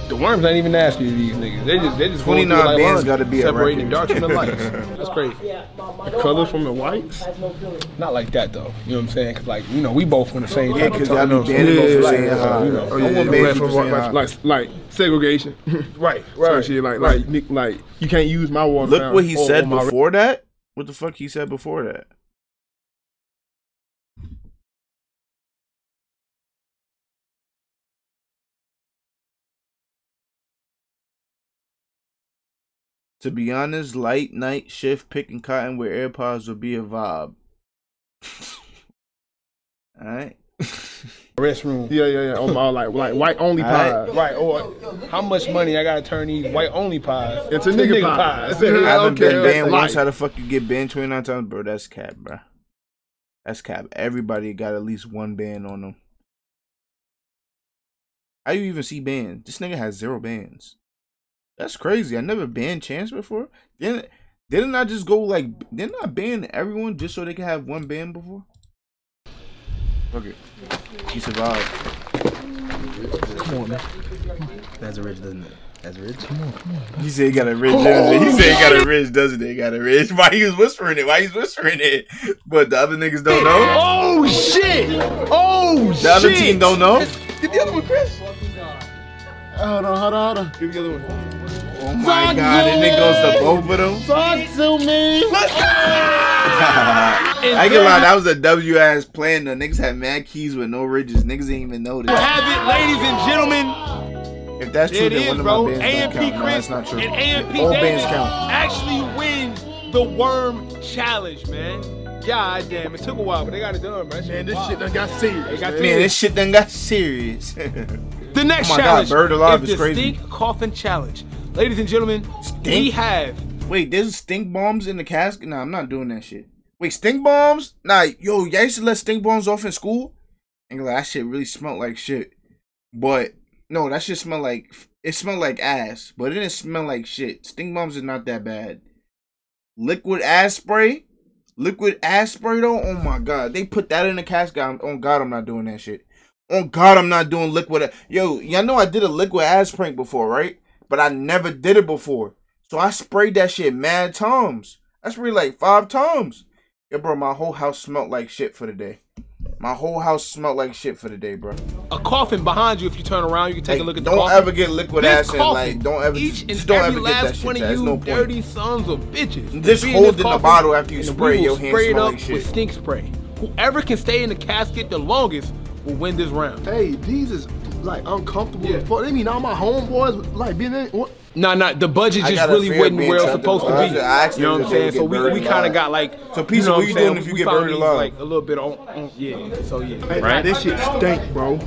The worms ain't even nasty to these niggas. They just they just going 29 like bands gotta be separating the darks from the lights. That's crazy. The color from the whites. Not like that though. You know what I'm saying? Cause like you know we both on the same. Yeah, because time, y'all know, banning so- both for like, saying you know. Oh I yeah, want yeah, banning for from, saying like, like, like segregation. Right, So right. shit, like, right. like, like, you can't use my water. Look what he said before that. What the fuck he said before that? To be honest, light night shift picking cotton with AirPods would be a vibe. Alright. restroom. Yeah, yeah, yeah. On my like, like white only Alright. pies. Right, or how much money I gotta turn these white only pies It's a nigga pies. I haven't Okay, been okay. banned once. Light. How the fuck you get banned 29 times? Bro, that's cap, bro. That's cap. Everybody got at least one ban on them. How you even see bans? This nigga has zero bans. That's crazy. I never banned Chance before. Didn't didn't I just go like didn't I ban everyone just so they could have one ban before? Okay. it. He survived. Come on, man. That's rich, doesn't it? That's rich. Come on, come on. He said he got a ridge, doesn't it? He said he got a ridge, doesn't it? He got a ridge. Why he was whispering it? Why he's whispering it? But the other niggas don't know. Oh shit! Oh shit! The other team don't know. Get the other one, Chris. Hold on, hold on, hold on. Give me the other one. Oh my god, and it goes to both of them. Talk to me. I ain't gonna lie, that was a W ass plan. The niggas had mad keys with no ridges. Niggas didn't even know You have it, ladies and gentlemen. If that's true, it then is, one of bro. my bands AMP don't count. No, that's not true. and All David bands count. actually wins the Worm Challenge, man. God damn, it took a while, but they got it done, man. Man, this shit done got serious. Got Man, serious. this shit done got serious. The next Oh my God, Bird Alive is is the crazy. Stink Coffin Challenge. Ladies and gentlemen, we Stink? have Wait, there's stink bombs in the casket? Nah, I'm not doing that shit. Wait, stink bombs? Nah, yo, y'all used to let stink bombs off in school? And like, that shit really smelled like shit. But no, that shit smelled like it smelled like ass, but it didn't smell like shit. Stink bombs is not that bad. Liquid ass spray, liquid ass spray though. Oh my god, they put that in the casket. I'm, on God, I'm not doing that shit. Oh God, I'm not doing liquid. Yo, y'all know I did a liquid ass prank before, right? But I never did it before. So I sprayed that shit mad times. I sprayed like five times. Yeah, bro, my whole house smelled like shit for the day. My whole house smelled like shit for the day, bro. a coffin behind you. If you turn around, you can take Like, a look at the don't ever get liquid This ass and coffin, like don't ever each just, and just don't every ever get last that shit. one of There's you no point. dirty sons of bitches. Just will be hold in the bottle after you spray, your hands spray it up like shit. with stink spray. Whoever can stay in the casket the longest will win this round. Hey, these is like uncomfortable. as fuck. They mean all my homeboys like being in. What? Nah, nah, the budget I just really wasn't where it's trapped in supposed to be. closet. You know what I'm saying? So we, we kind of got like. So, Pizza, you know what what you I'm doing if you We get found buried alive? Like a little bit on, on yeah. So yeah. Hey, right. This shit stink, bro.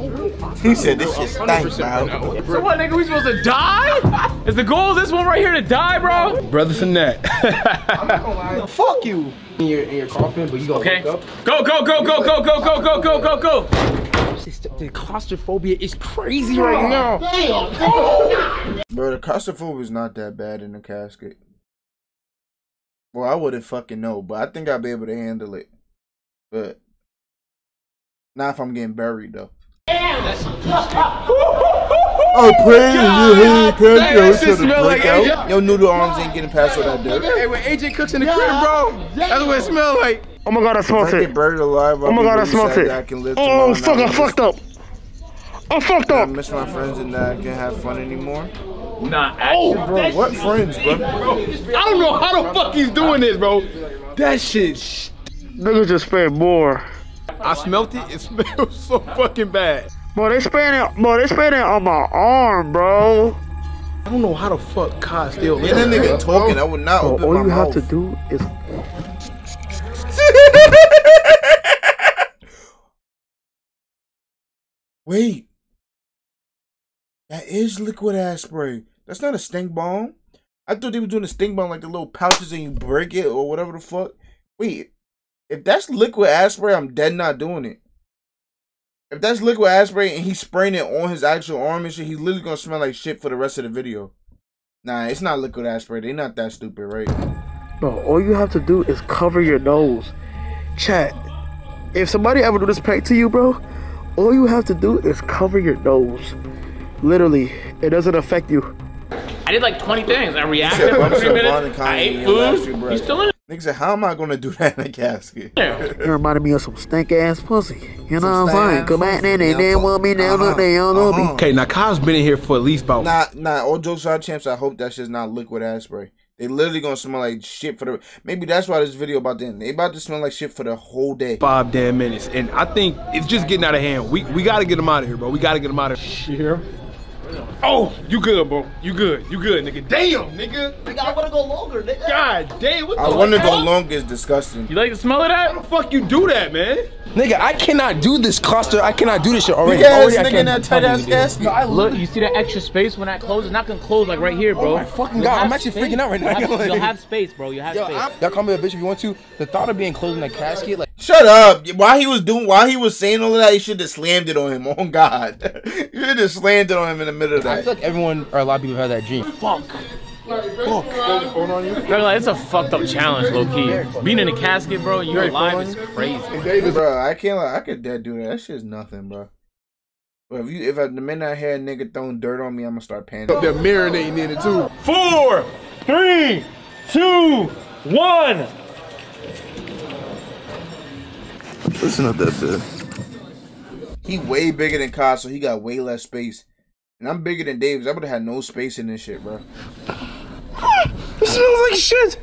He said this shit stank, 100% So what, nigga? We supposed to die? Is the goal of this one right here to die, bro? Brother Finette. Fuck you. In your, in your coffin, but you gonna Okay. wake up. Go, go, go, go, go, go, go, go, go, go, go. The claustrophobia is crazy right now. Bro, the claustrophobia is not that bad in the casket. Well, I wouldn't fucking know, but I think I'd be able to handle it. But not if I'm getting buried though. Oh, oh, praise God the damn, that shit smell like AJ. Yo, noodle arms ain't getting past all that dirt. Hey, when AJ cooks in the crib, bro, that's what it smell like. Oh my god, I If smelt I it. get buried alive, Oh my god, I really smelt sad it. I can live Oh tomorrow fuck, I fucked up. I fucked up. I miss my friends and that I can't have fun anymore. Nah, Oh, Bro, what friends, bro? I don't know how the fuck he's doing this, bro. That shit. sh- Niggas just spent more. I smelt it. It smells so fucking bad. Bro, they spraying it. Bro, they spraying it on my arm, bro. I don't know how the fuck Kai still Yeah, that nigga talking. I would not Bro, open all my you mouth. have to do is Wait. That is liquid ass spray. That's not a stink bomb. I thought they were doing a stink bomb like the little pouches and you break it or whatever the fuck. Wait. If that's liquid ass spray, I'm dead not doing it. If that's liquid ass spray and he's spraying it on his actual arm and shit, he's literally gonna smell like shit for the rest of the video. Nah, it's not liquid ass They're not that stupid, right? Bro, all you have to do is cover your nose. Chat. If somebody ever do this prank to you, bro, all you have to do is cover your nose. Literally, it doesn't affect you. I did like 20 things. I reacted for three minutes. I ate in your last few food. breaths." You still in Nigga said, how am I gonna do that in a casket? there? It reminded me of some stink ass pussy. You know what I'm saying? Come back in and pussy, they want me now, uh-huh, they don't know me. Okay, now Kai's been in here for at least about Nah, nah. All jokes are champs. I hope that shit's not liquid ass spray. They literally gonna smell like shit for the. Maybe that's why this video about them. They about to smell like shit for the whole day. five damn minutes, and I think it's just getting out of hand. We we gotta get him out of here, bro. We gotta get him out of here. Oh, you good, bro? You good? You good, nigga? Damn, nigga. Nigga, I wanna go longer, nigga. God damn, what the I want to go longer long is disgusting. You like the smell of that? How the fuck you do that, man? Nigga, I cannot do this cluster. I cannot do this shit already. Big ass already I nigga in can't that tight ass fucking casket. Look, you see that extra space when that closes? It's not gonna close like right here, bro. Oh my fucking God, I'm actually space. freaking out right now. You'll have, you'll have space, bro. You have Yo, space. I'm, y'all call me a bitch if you want to. The thought of being closed in a casket, like, Shut up! While he was doing, while he was saying all of that, he should have slammed it on him. Oh God, you should have slammed it on him in the middle of that. I that. feel like everyone or a lot of people have that dream. Fuck. Bro, like, it's a fucked up challenge, low key. Being in a casket, bro, you're alive is crazy. Bro, I can't. Lie, I could dead do that. That shit's nothing, bro. But if you, if I, the minute I hear a nigga throwing dirt on me, I'm gonna start panicking. They're marinating in it too. Four, three, two, one. It's not that bad. He way bigger than Kyle, so he got way less space. And I'm bigger than Davis. I would have had no space in this shit, bro. It smells like shit.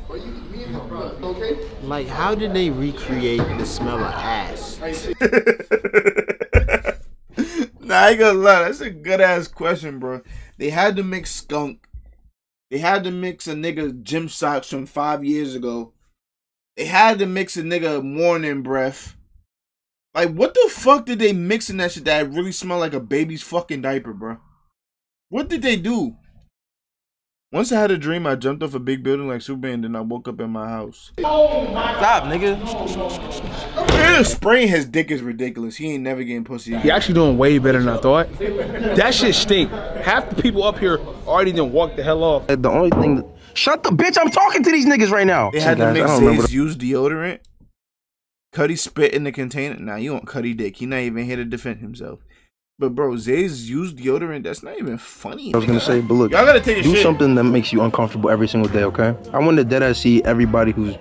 Like, how did they recreate the smell of ass? nah, I ain't gonna lie. That's a good ass question, bro. They had to mix skunk. They had to mix a nigga gym socks from five years ago. They had to mix a nigga morning breath. Like, what the fuck did they mix in that shit that really smelled like a baby's fucking diaper, bro? What did they do? Once I had a dream, I jumped off a big building like Superman, then I woke up in my house. Oh my Stop, nigga. Yeah, spraying his dick is ridiculous. He ain't never getting pussy. He actually doing way better than I thought. That shit stink. Half the people up here already done walked the hell off. The only thing. That, shut the bitch! I'm talking to these niggas right now. They had Guys, to I mix don't remember Zay's used deodorant. Cuddy spit in the container. Now you want Cuddy dick. He not even here to defend himself. But bro, Zay's used deodorant. That's not even funny. I was gonna say, but look, y'all gotta take do shit. something that makes you uncomfortable every single day, okay? I want to dead ass see everybody who's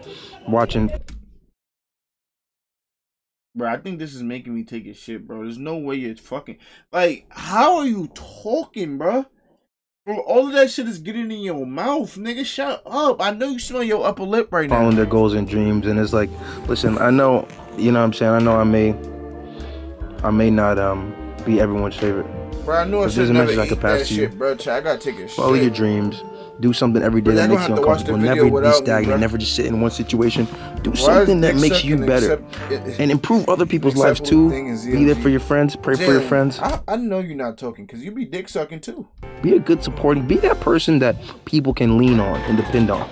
watching. Bro, I think this is making me take a shit, bro. There's no way you're fucking like. How are you talking, bro? Bro, all of that shit is getting in your mouth, nigga. Shut up. I know you smell your upper lip right now. following their goals and dreams and it's like listen i know you know what i'm saying i know i may i may not um be everyone's favorite Bro, I know I should never eat could pass that to you. shit, bro. I gotta take a follow shit. your dreams do something every day that makes you gonna have to watch the uncomfortable never be me, stagnant never just sit in one situation. Do Why something that makes you better and improve other people's lives too. be there for your friends pray for your friends. I, I know you're not talking because you be dick sucking too. be a good supporting be that person that people can lean on and depend on.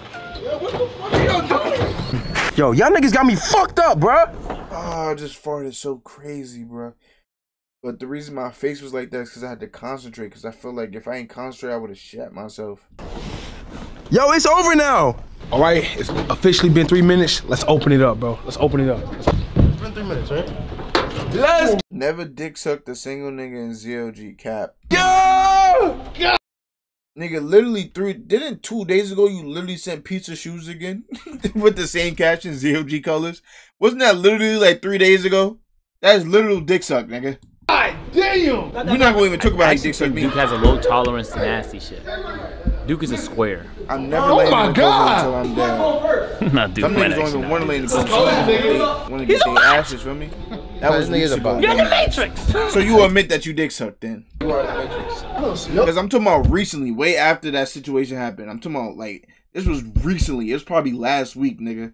Yo y'all niggas got me fucked up bruh. Oh, I just farted so crazy, bro. But the reason my face was like that is because I had to concentrate. Because I feel like if I ain't concentrate, I would have shat myself. yo it's over now All right, it's officially been three minutes. Let's open it up, bro. Let's open it up. it's been three minutes right Let's never dick sucked a single nigga in ZLG cap. Yo! Nigga, literally three didn't two days ago you literally sent pizza shoes again with the same caption ZLG colors. Wasn't that literally like three days ago? That's literal dick suck, nigga. God damn! We're not gonna even talk about how I you dick suck me. Duke has a low tolerance to nasty shit. Duke is a square. I'm never Oh laying my in God. until I'm down. Not Duke. Some might niggas don't even want to lay in the cold. They want to get their asses from me. That was nigga's weeks a ago. bot. You're in the Matrix. So you admit that you dick sucked then? You are in the Matrix. Because I'm talking about recently, way after that situation happened. I'm talking about like this was recently. It was probably last week, nigga.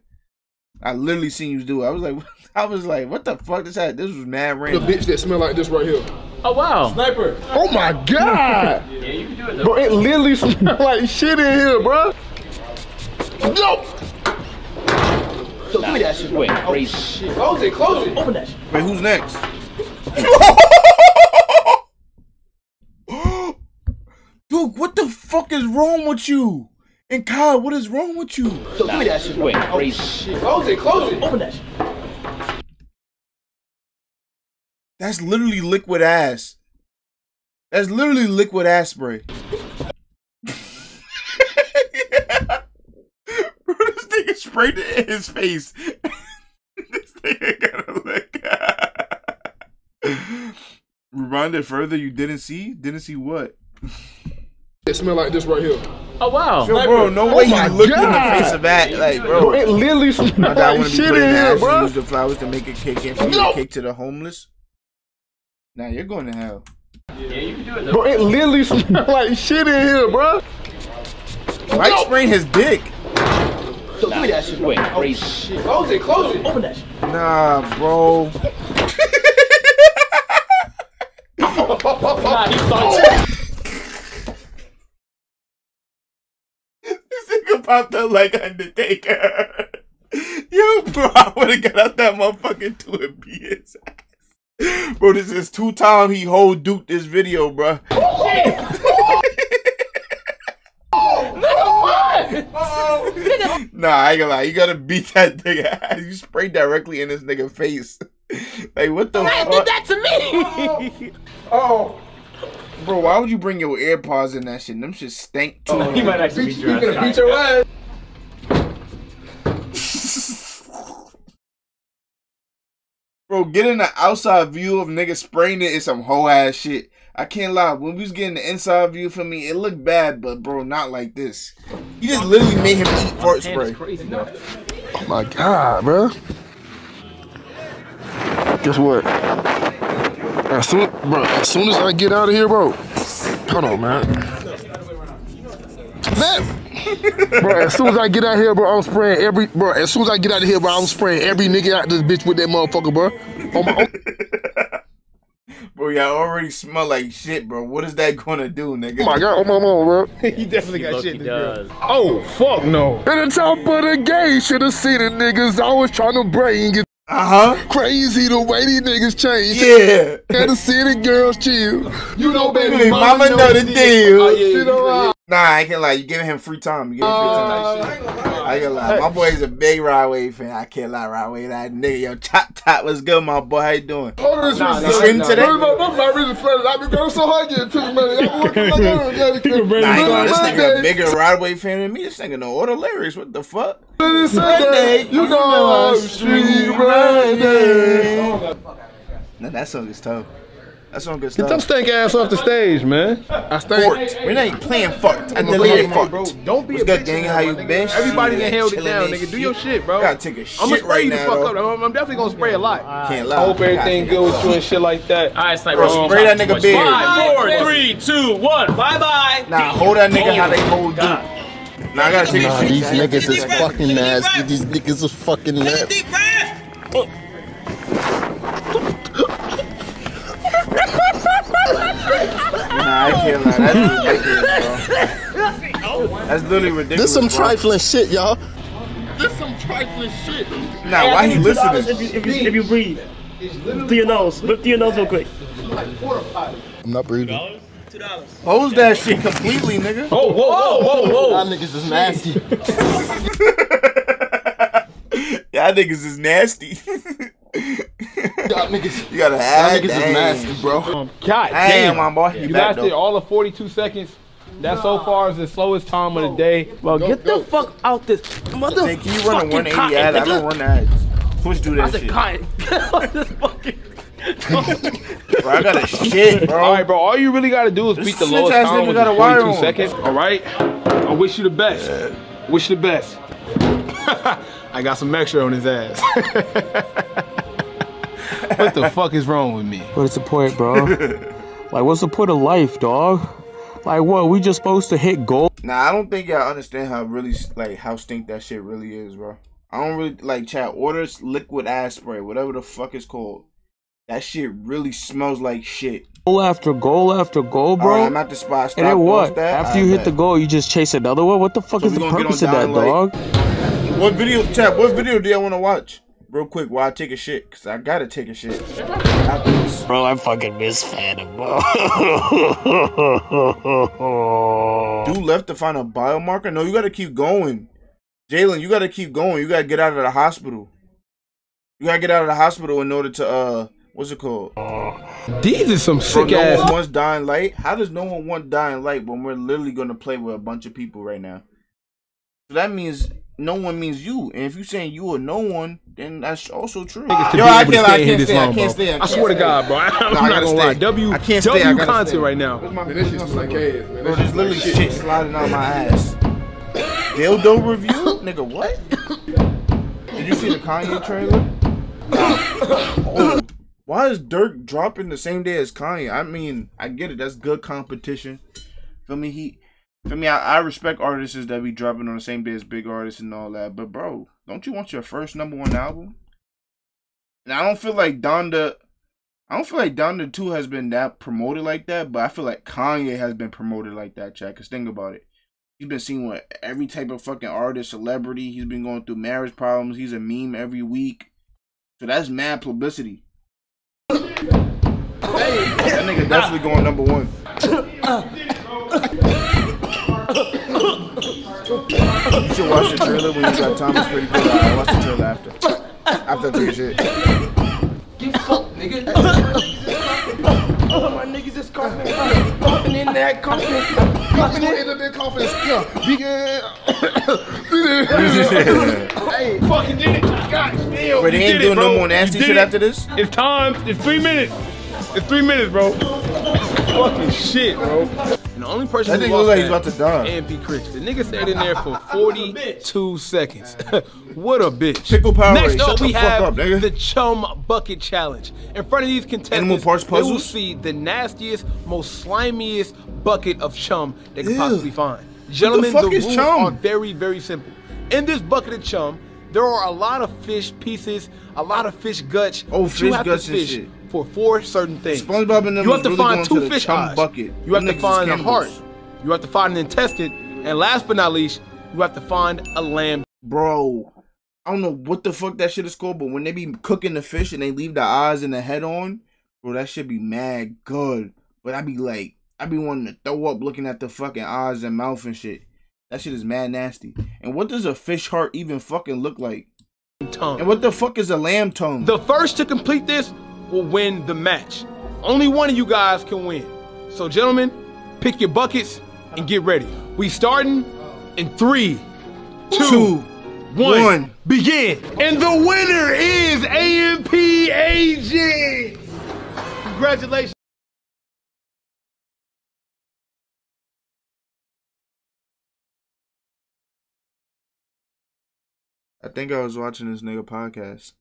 I literally seen you do it. I was like, I was like, what the fuck? is that? this was mad random. The random. bitch that smell like this right here. Oh wow. Sniper. Oh my god! Yeah, you can do it Bro, it literally smell like shit in here, bro. No! Give me that shit. Wait, crazy. Oh, close it, close it. Open that shit. Wait, who's next? Dude, what the fuck is wrong with you? And Kyle, what is wrong with you? Give me that shit. Wait, crazy. Close it, close it. Open that shit. That's literally liquid ass. That's literally liquid ass spray. Bro, this nigga sprayed it in his face. this nigga gotta look. Rewind it further. You didn't see? Didn't see what? It smell like this right here. Oh wow. Yo, bro, no oh way my you looked in the face of that. Like, Bro, bro. it literally smell My dad like shit in here, bro. use the flowers to make a cake and feed No. a cake to the homeless. Now you're going to hell. Yeah, you can do it though. Bro, it literally smell like shit in here, bro. Mike spraying his dick. So Give me that shit. Wait, oh, crazy. Close it, close it. Open that shit. Nah, bro. Nah, he saw it. This nigga popped up like Undertaker. Yo, bro, I would have got out that motherfucking to and beat his ass. Bro, this is two time he hold Duke this video, bro. nah, I ain't gonna lie. You gotta beat that nigga ass. You sprayed directly in this nigga face. like, what the fuck? did that to me. Oh. oh. Bro, why would you bring your AirPods in that shit? Them shit stank too. Oh, he might actually beat your gonna ass. beat your ass. Bro, getting the outside view of niggas spraying it is some whole ass shit. I can't lie. When we was getting the inside view for me, it looked bad, but bro, not like this. You just literally made him eat fart spray. crazy. Oh my god, bro. Guess what? As soon, bro, as soon as I get out of here, bro, Hold on, man. Man. bro, as soon as I get out here, bro, I'm spraying every bro. As soon as I get out of here, bro, I'm spraying every nigga out this bitch with that motherfucker, bro. On my, on, Bro, y'all already smell like shit, bro. What is that gonna do, nigga? oh my god, oh my mama, bro. he definitely got shit. in does. Oh fuck no. At the top of the game, should have seen the niggas I was trying to bring it. Uh huh. Crazy the way these niggas change. Yeah. Gotta see the girls chill. You know, baby, Baby, mama know the deal. Oh, yeah, you know how Nah, I can't lie. You giving him free time. You giving him free time. Oh, I can't lie. My boy's a big Rod Wave fan. I can't lie, Rod Wave. That nigga, yo, top top, what's good, my boy? How you doing? Oh, this Nah, is you streaming today? No, no, no, my reason for it. I've been going so hard getting to man. I'm working like that. Nah, I ain't gonna lie, this nigga a bigger Rod Wave fan than me. This nigga know all the lyrics. What the fuck? Sunday, you know I'm street running. Nah, that song is tough. That song good Get them stuff. stank ass off the stage, man. I Fort. stink. We ain't playing fart. I Hey, deleted bro, fart. don't be What's a good, bitch gang? in How here, you my nigga. been? Everybody Shit, that held it chilling down, and nigga. Do shit. your shit, bro. Gotta take a I'm gonna spray right you the fuck up. I'm, I'm definitely gonna spray a lot. Can't lie. I hope everything good with you and shit like that. All right, sniper. Bro, spray that nigga beard. Five, four, three, two, one. Bye bye. Nah, hold that nigga how they hold you. Nah, I gotta take Nah, a shit. these niggas is fucking nasty. These niggas is fucking nasty. Nah, I can't lie. That's ridiculous, bro. That's literally ridiculous. This some bro. trifling shit, y'all. This some trifling shit. Nah, why he listening? If you, if you, if you breathe, through your nose. Lift through your nose real quick. I'm not breathing. Pose that shit completely, nigga. Oh, whoa, whoa, whoa, whoa. Y'all niggas is nasty. Y'all niggas is nasty. Y'all niggas, you gotta y'all add niggas is nasty, bro. Um, God Damn, damn, my boy. You You back, lasted though. all of 42 seconds. That so far is the slowest time of the day. Bro, get the fuck out this mother. Hey, can you run a 180 cotton, ad? I nigga. don't run ads. Push do I that said shit. cotton. Get off this fucking. Bro, I got a shit, bro. All right, bro. All you really got to do is This beat the snitch lowest time, nigga which is 42 on. seconds. All right. I wish you the best. Wish you the best. I got some extra on his ass. What the fuck is wrong with me? What's the point, bro? like, what's the point of life, dog? Like, what? We just supposed to hit goal? Nah, I don't think y'all understand how really like how stink that shit really is, bro. I don't really like chat. Orders liquid ass spray, whatever the fuck it's called. That shit really smells like shit. Goal after goal after goal, bro. Alright, I'm at the spot. and then Stop what? off that. After you I hit the goal, you just chase another one? What the fuck So is the purpose of that, Dying dog? What video, chat? What video do y'all want to watch? Real quick, while I take a shit, cause I gotta take a shit. Bro, I fucking miss Phantom, bro. Dude left to find a biomarker. No, you gotta keep going. Jalen, you gotta keep going. You gotta get out of the hospital. You gotta get out of the hospital in order to uh, what's it called? These are some Bro, sick no ass. one wants dying light. How does no one want dying light when we're literally gonna play with a bunch of people right now? So that means no one means you. And if you saying you or no one, then that's also true. Niggas to Yo, be I can't, stay I can't this stay. I can't bro. stay. I, I can't swear to. God, bro. I'm Nah, I not gotta gonna lie. stay. W, I can't stay. I W gotta content stay. right now. Man, that shit like ass, man. Bro, there's literally like shit sliding out my ass. Dildo review? Nigga, what? Did you see the Kanye trailer? oh, why is Durk dropping the same day as Kanye? I mean, I get it. That's good competition. Feel me? He, feel me? I, I respect artists that be dropping on the same day as big artists and all that. But bro, don't you want your first number one album? And I don't feel like Donda. I don't feel like Donda 2 has been that promoted like that, but I feel like Kanye has been promoted like that, chat. Cause think about it. He's been seen with every type of fucking artist, celebrity. He's been going through marriage problems. He's a meme every week. So that's mad publicity. that nigga definitely going number one. You should watch the trailer when you got time. It's pretty good. I'll watch the trailer after. After I take a shit. Get fucked, nigga. oh, my niggas is coughing, coughing in there, coughing, coughing in. In coffin. Yeah, big Hey, fucking did it. God damn. But they you ain't doing it, no more nasty shit it. after this? It's time. It's three minutes. It's three minutes, bro. Fucking shit, bro. And the only person That who nigga lost look like he's about to die. AMP Chris. The nigga stayed in there for 42 seconds. what a bitch. Pickle Power Next Race. up, we the have up, the Chum Bucket Challenge. In front of these contestants, Animal parts they will see the nastiest, most slimiest bucket of chum they can Ew. possibly find. Gentlemen, fuck the is rules chum? are very, very simple. In this bucket of chum, there are a lot of fish pieces, a lot of fish guts. Oh, fish guts to and shit. For four certain things. SpongeBob and them you have to really find two to fish eyes. bucket. You have Them to find a heart. You have to find an intestine, and last but not least, you have to find a lamb. Bro, I don't know what the fuck that shit is called, but when they be cooking the fish and they leave the eyes and the head on, bro, that shit be mad good. But I be like, I be wanting to throw up looking at the fucking eyes and mouth and shit. That shit is mad nasty. And what does a fish heart even fucking look like? Tongue. And what the fuck is a lamb tongue? The first to complete this will win the match. Only one of you guys can win. So, gentlemen, pick your buckets and get ready. We starting in three, two, Two, one, one. begin. And the winner is AMP AG. Congratulations. I think I was watching this nigga podcast.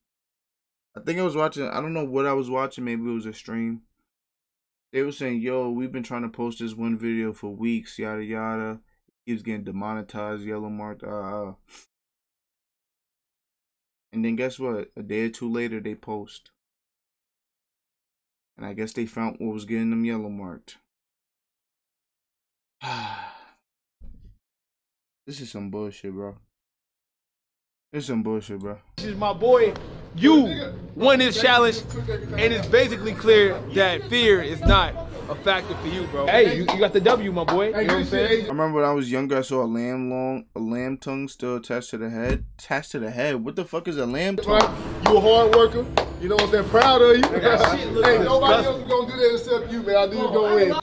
I think I was watching. I don't know what I was watching. Maybe it was a stream. They were saying, "Yo, we've been trying to post this one video for weeks. Yada yada. He was getting demonetized, yellow marked. Uh, uh. And then guess what? A day or two later, they post. And I guess they found what was getting them yellow marked. this is some bullshit, bro. This is some bullshit, bro. This is my boy. You won this challenge, and it's basically clear that fear is not a factor for you, bro. Hey, you, you got the W, my boy. You know what I'm saying? I remember when I was younger, I saw a lamb long, a lamb tongue still attached to the head. Attached to the head. What the fuck is a lamb tongue? You a hard worker. You know what I'm saying? Proud of you. That hey, nobody else is gonna do that except you, man. I knew you was gonna win.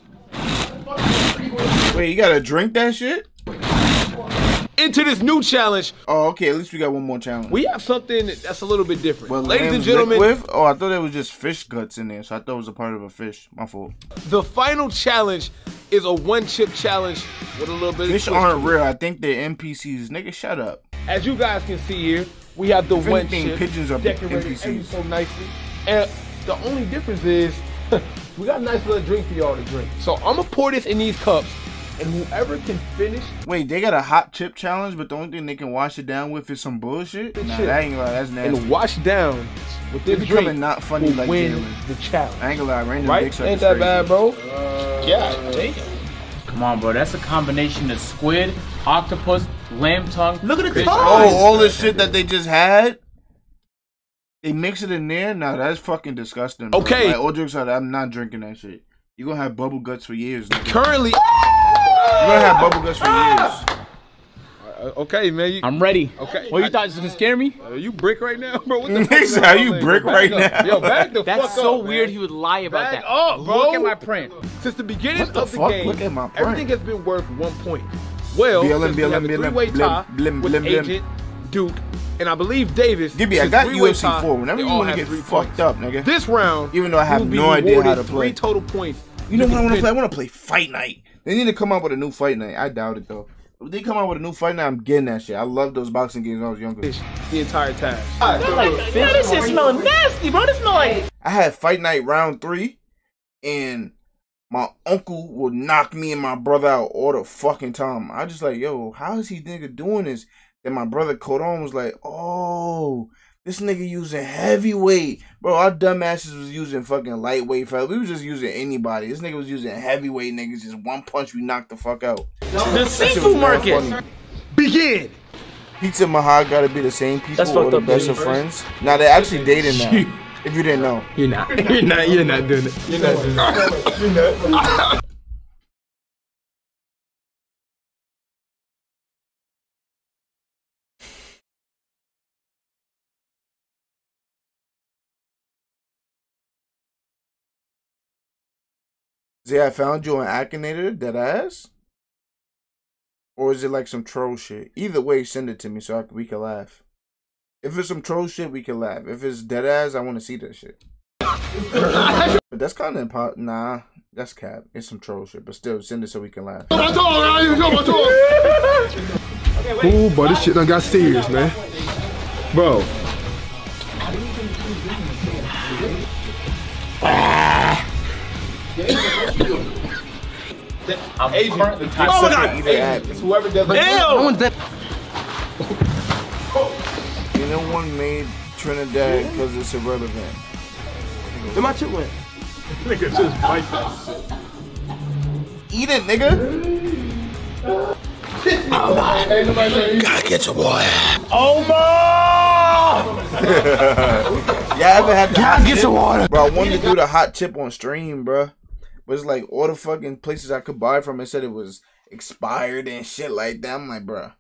Wait, you gotta drink that shit? Into this new challenge, Oh, okay. At least we got one more challenge. we have something that's a little bit different. Well, Ladies and gentlemen, with? Oh, I thought it was just fish guts in there, so I thought it was a part of a fish. My fault. the final challenge is a one chip challenge with a little bit Fish aren't real. I think they're NPCs. Nigga, shut up. As you guys can see here, we have the If one anything, chip pigeons are decorated NPCs. so nicely. And the only difference is we got a nice little drink for y'all to drink. So I'm gonna pour this in these cups, and whoever can finish Wait, they got a hot chip challenge, but the only thing they can wash it down with is some bullshit? Nah, that ain't gonna lie. That's nasty. and wash down with They this becoming drink not funny will like win Jalen. the challenge. I ain't gonna lie. Random Right? dick Ain't that crazy. bad, bro? Uh, God damn. Come on, bro. That's a combination of squid, octopus, lamb tongue. Look at the Oh, all the shit that they just had. They mix it in there. Nah, that's fucking disgusting. Bro. Okay. Like, all jokes aside, I'm not drinking that shit. You are gonna have bubble guts for years. Nigga. Currently, You gonna have bubble guts for years. Uh, okay, man. You, I'm ready. okay. Well, you thought this was gonna scare me? Uh, you brick right now, bro? What the fuck Nigga is said, going "Are you brick man? right up. now?" Yo, back the That's fuck so up, weird man. he would lie about Back that. up, bro. Look at my print. Since the beginning the of the fuck? game, Look at my print. everything has been worth one point. Well, BLM, since we have a three-way blim, tie blim, with blim, blim. Agent, Duke, and I believe Davis. Gibby, I got UFC tie, 4. Whenever they you all wanna get fucked points. up, nigga. This round, Even though I have you will be no idea how to play. Three total points. You know what I want to play? I want to play Fight Night. They need to come out with a new Fight Night. I doubt it though. If they come out with a new Fight Night, I'm getting that shit. I love those boxing games when I was younger. the entire task. Yeah, this shit smelling nasty, bro. This smell like. I had Fight Night round three, and my uncle would knock me and my brother out all the fucking time. I just like, yo, how is he nigga doing this? Then my brother caught on was like, oh, this nigga using heavyweight. Bro, our dumbasses was using fucking lightweight. Fella. We was just using anybody. This nigga was using heavyweight niggas. Just one punch, we knocked the fuck out. The That seafood market. funny. Begin. Pizza and Mahal gotta be the same people That's or the up, best dude. of friends. Now they're actually dating now. if you didn't know. You're not. You're not. You're not doing it. You're not doing it. You're not. Zay, I found you on Akinator, dead ass? Or is it like some troll shit? Either way, send it to me so I we can laugh. If it's some troll shit, we can laugh. If it's dead ass, I want to see that shit. but that's kind of impo- Nah, That's cap. It's some troll shit, but still send it so we can laugh. Ooh, but this shit done got serious, man. Bro. I'm currently typing. Oh my God. App. It's whoever does No one's dead. You know one made Trinidad because it's irrelevant. Where my chip went? Nigga just bite that shit. Eat it, nigga. Oh my. Gotta get some water. Yeah, I ever had Gotta get some water. Bro, I wanted to do the hot chip on stream, bro. But it's like all the fucking places I could buy from, it said it was expired and shit like that. I'm like, bro,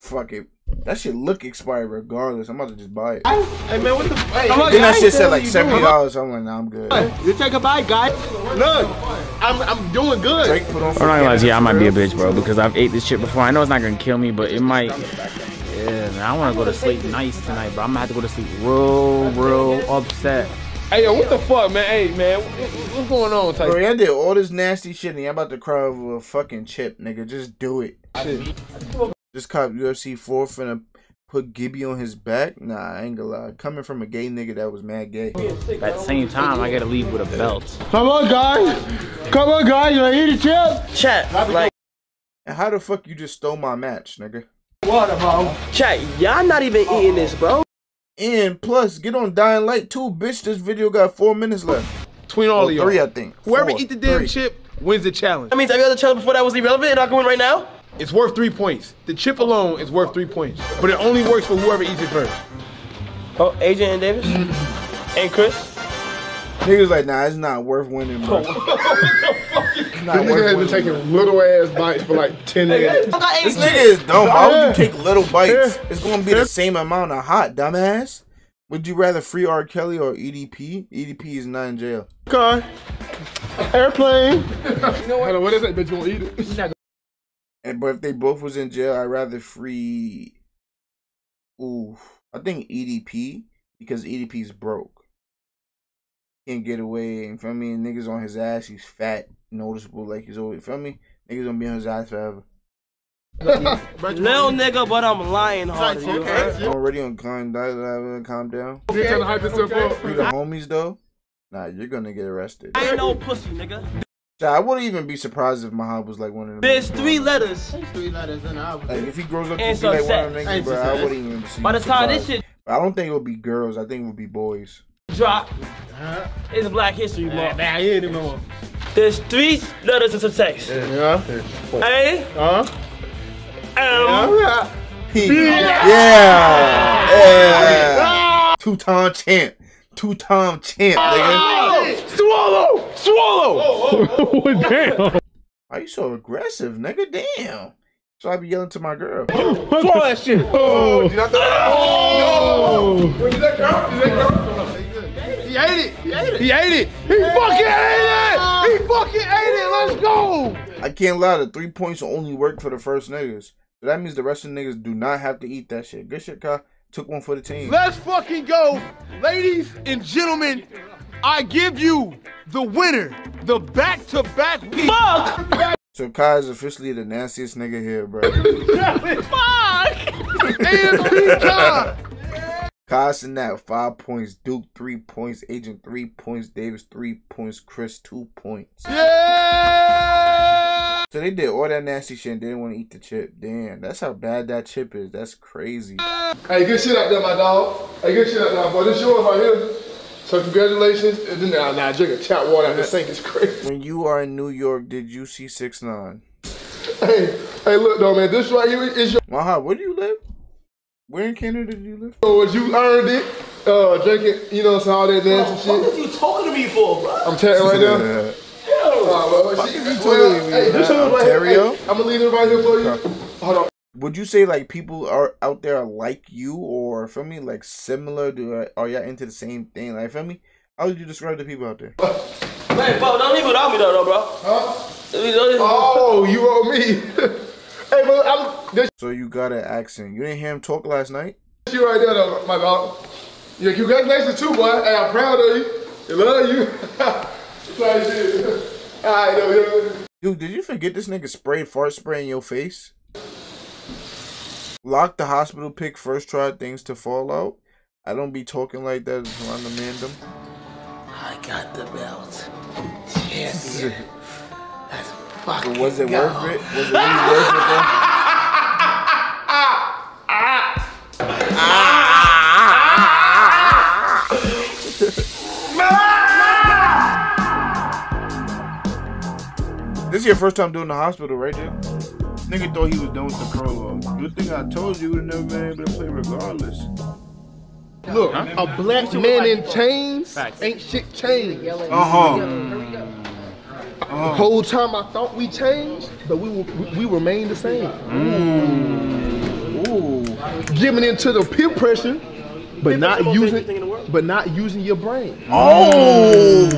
fuck it. That shit look expired regardless. I'm about to just buy it. Hey man, what the? Hey, Then that shit said like seventy dollars. I'm like, nah, I'm good. You take a bite, guy. Look, I'm I'm doing good. Drake put on. I'm not gonna lie to you, I might be a bitch, bro, because I've ate this shit before. I know it's not gonna kill me, but it might. Yeah, man, I wanna go to sleep nice tonight, bro. I'm gonna have to go to sleep real, real upset. Hey yo, what the fuck, man? Hey man, what- what- what's going on, Tyson? Bro, y'all did all this nasty shit and y'all about to cry over a fucking chip, nigga. Just do it. Just cop UFC four finna put Gibby on his back. Nah, I ain't gonna lie. Coming from a gay nigga that was mad gay. At the same time, I gotta leave with a belt. Come on, guys. Come on, guys. You ready to eat a chip? Chat, like, And how the fuck you just stole my match, nigga? Water, bro. chat, y'all not even eating this, bro. And plus, get on Dying Light too, bitch. This video got four minutes left. Between all Well, of y'all. three, I think. Whoever Four, eat the damn three. chip wins the challenge. That means every other challenge before that was irrelevant and I can win right now? It's worth three points. The chip alone is worth three points, but it only works for whoever eats it first. Oh, AJ and Davis? and Chris? Niggas like, nah, it's not worth winning, bro. It's This not nigga worth has been winning. taking little ass bites for like 10 minutes. This nigga is dumb. Why would you take little bites? It's gonna be the same amount of hot, dumbass. Would you rather free R. Kelly or EDP? EDP is not in jail. Car. Airplane. you know what? What is that bitch gonna eat it? And but if they both was in jail, I'd rather free. Ooh, I think EDP because EDP's broke. Can't get away. You feel me? Niggas on his ass. He's fat, noticeable. Like he's always. Feel me? Niggas gonna be on his ass forever. Little nigga, but I'm lying hard. You heard? I'm already on calm down. Calm down. You trying to hype yourself up? You the homies though? Nah, you're gonna get arrested. I ain't no pussy, nigga. I wouldn't even be surprised if Mahab was like one of them. There's three bro. letters. Three letters in the Like if he grows up to And be like one of them niggas, bro, I wouldn't even be By the time this surprised. shit I don't think it would be girls. I think it would be boys. Drop, uh-huh. it's Black History Month. Nah, he ain't even There's three letters in success. Yeah. A, Huh? M, oh, yeah, yeah. Two-time champ, two-time champ, nigga. Oh, swallow! Swallow! Oh, damn. Why you so aggressive, nigga? Damn. So I be yelling to my girl. Swallow that shit. Oh. Oh. He ate it. He ate it. He ate it. He fucking ate it. He ah. fucking ate it. Let's go. I can't lie. The three points only work for the first niggas. So that means the rest of the niggas do not have to eat that shit. Good shit, Kai. Took one for the team. Let's fucking go. Ladies and gentlemen, I give you the winner, the back-to-back Fuck! So Kai is officially the nastiest nigga here, bro. Fuck! AMP time. Kai Cenat, five points. Duke, three points. Agent, three points. Davis, three points. Chris, two points. Yeah! So they did all that nasty shit and didn't want to eat the chip. Damn, that's how bad that chip is. That's crazy. Hey, good shit out there, my dog. Hey, good shit out there, boy. This yours right here. So congratulations. And then now, now drinking tap water out the sink is crazy. When you are in New York, did you see six nine? Hey, hey, look though, man. This right here is your. Maha, where do you live? Where in Canada do you live? So what you earned it. Uh, drinking, you know, some all that nasty shit. What are you talking to me for, bro? I'm chatting right now. Yeah. Well, shit, you you talking to me, Hey, this man? right here. Ontario? Hey, I'm gonna leave it right here for you. Hold on. Would you say like people are out there like you or feel me like similar? Do are y'all into the same thing? Like feel me? How would you describe the people out there? Man, bro, don't leave without me though, though bro. Huh? Oh, Oh, you owe me. hey, I'm this So you got an accent. You didn't hear him talk last night? shit right there, though, my dog. Yeah, congratulations too, boy. Hey, I'm proud of you. I love you. That's how you. Dude, did you forget this nigga sprayed fart spray in your face? Lock the hospital pick first try things to fall out. I don't be talking like that on the mandem. I got the belt. Champion. Let's But fucking was it go. worth it? Was it really worth it though? your first time doing the hospital, right there? Nigga thought he was done with the prologue. Good thing I told you, you would have never been able to play regardless. Look, a black man in chains ain't shit changed. Uh-huh. Mm. The whole time I thought we changed, but we we, we remain the same. Mm. Ooh. Giving into the peer pressure, but not using but not using your brain. Oh.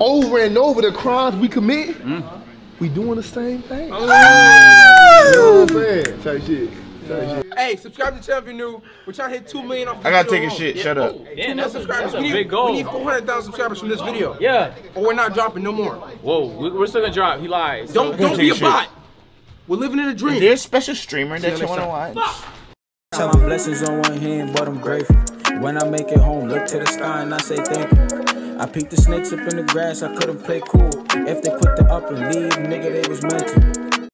Over and over the crimes we commit, mm. We doing the same thing. Oh. Oh. You know what I'm saying? Type shit. Type. Hey, subscribe to the channel if you're new. We're trying to hit 2 million off I gotta take a shit. alone. Shut up. Two Damn, million that's a- subscribers. that's a we need, big goal. We need 400,000 subscribers from this video. Yeah. Or we're not dropping no more. Whoa, we- we're still gonna drop. He lies. Don't don't be a bot. We're living in a dream. Is there a special streamer See you that you want to time. watch? Count my blessings on one hand, but I'm grateful. When I make it home, look to the sky and I say thank you. I peeked the snakes up in the grass, I could've played cool. If they put the up and leave, nigga, they was meant to.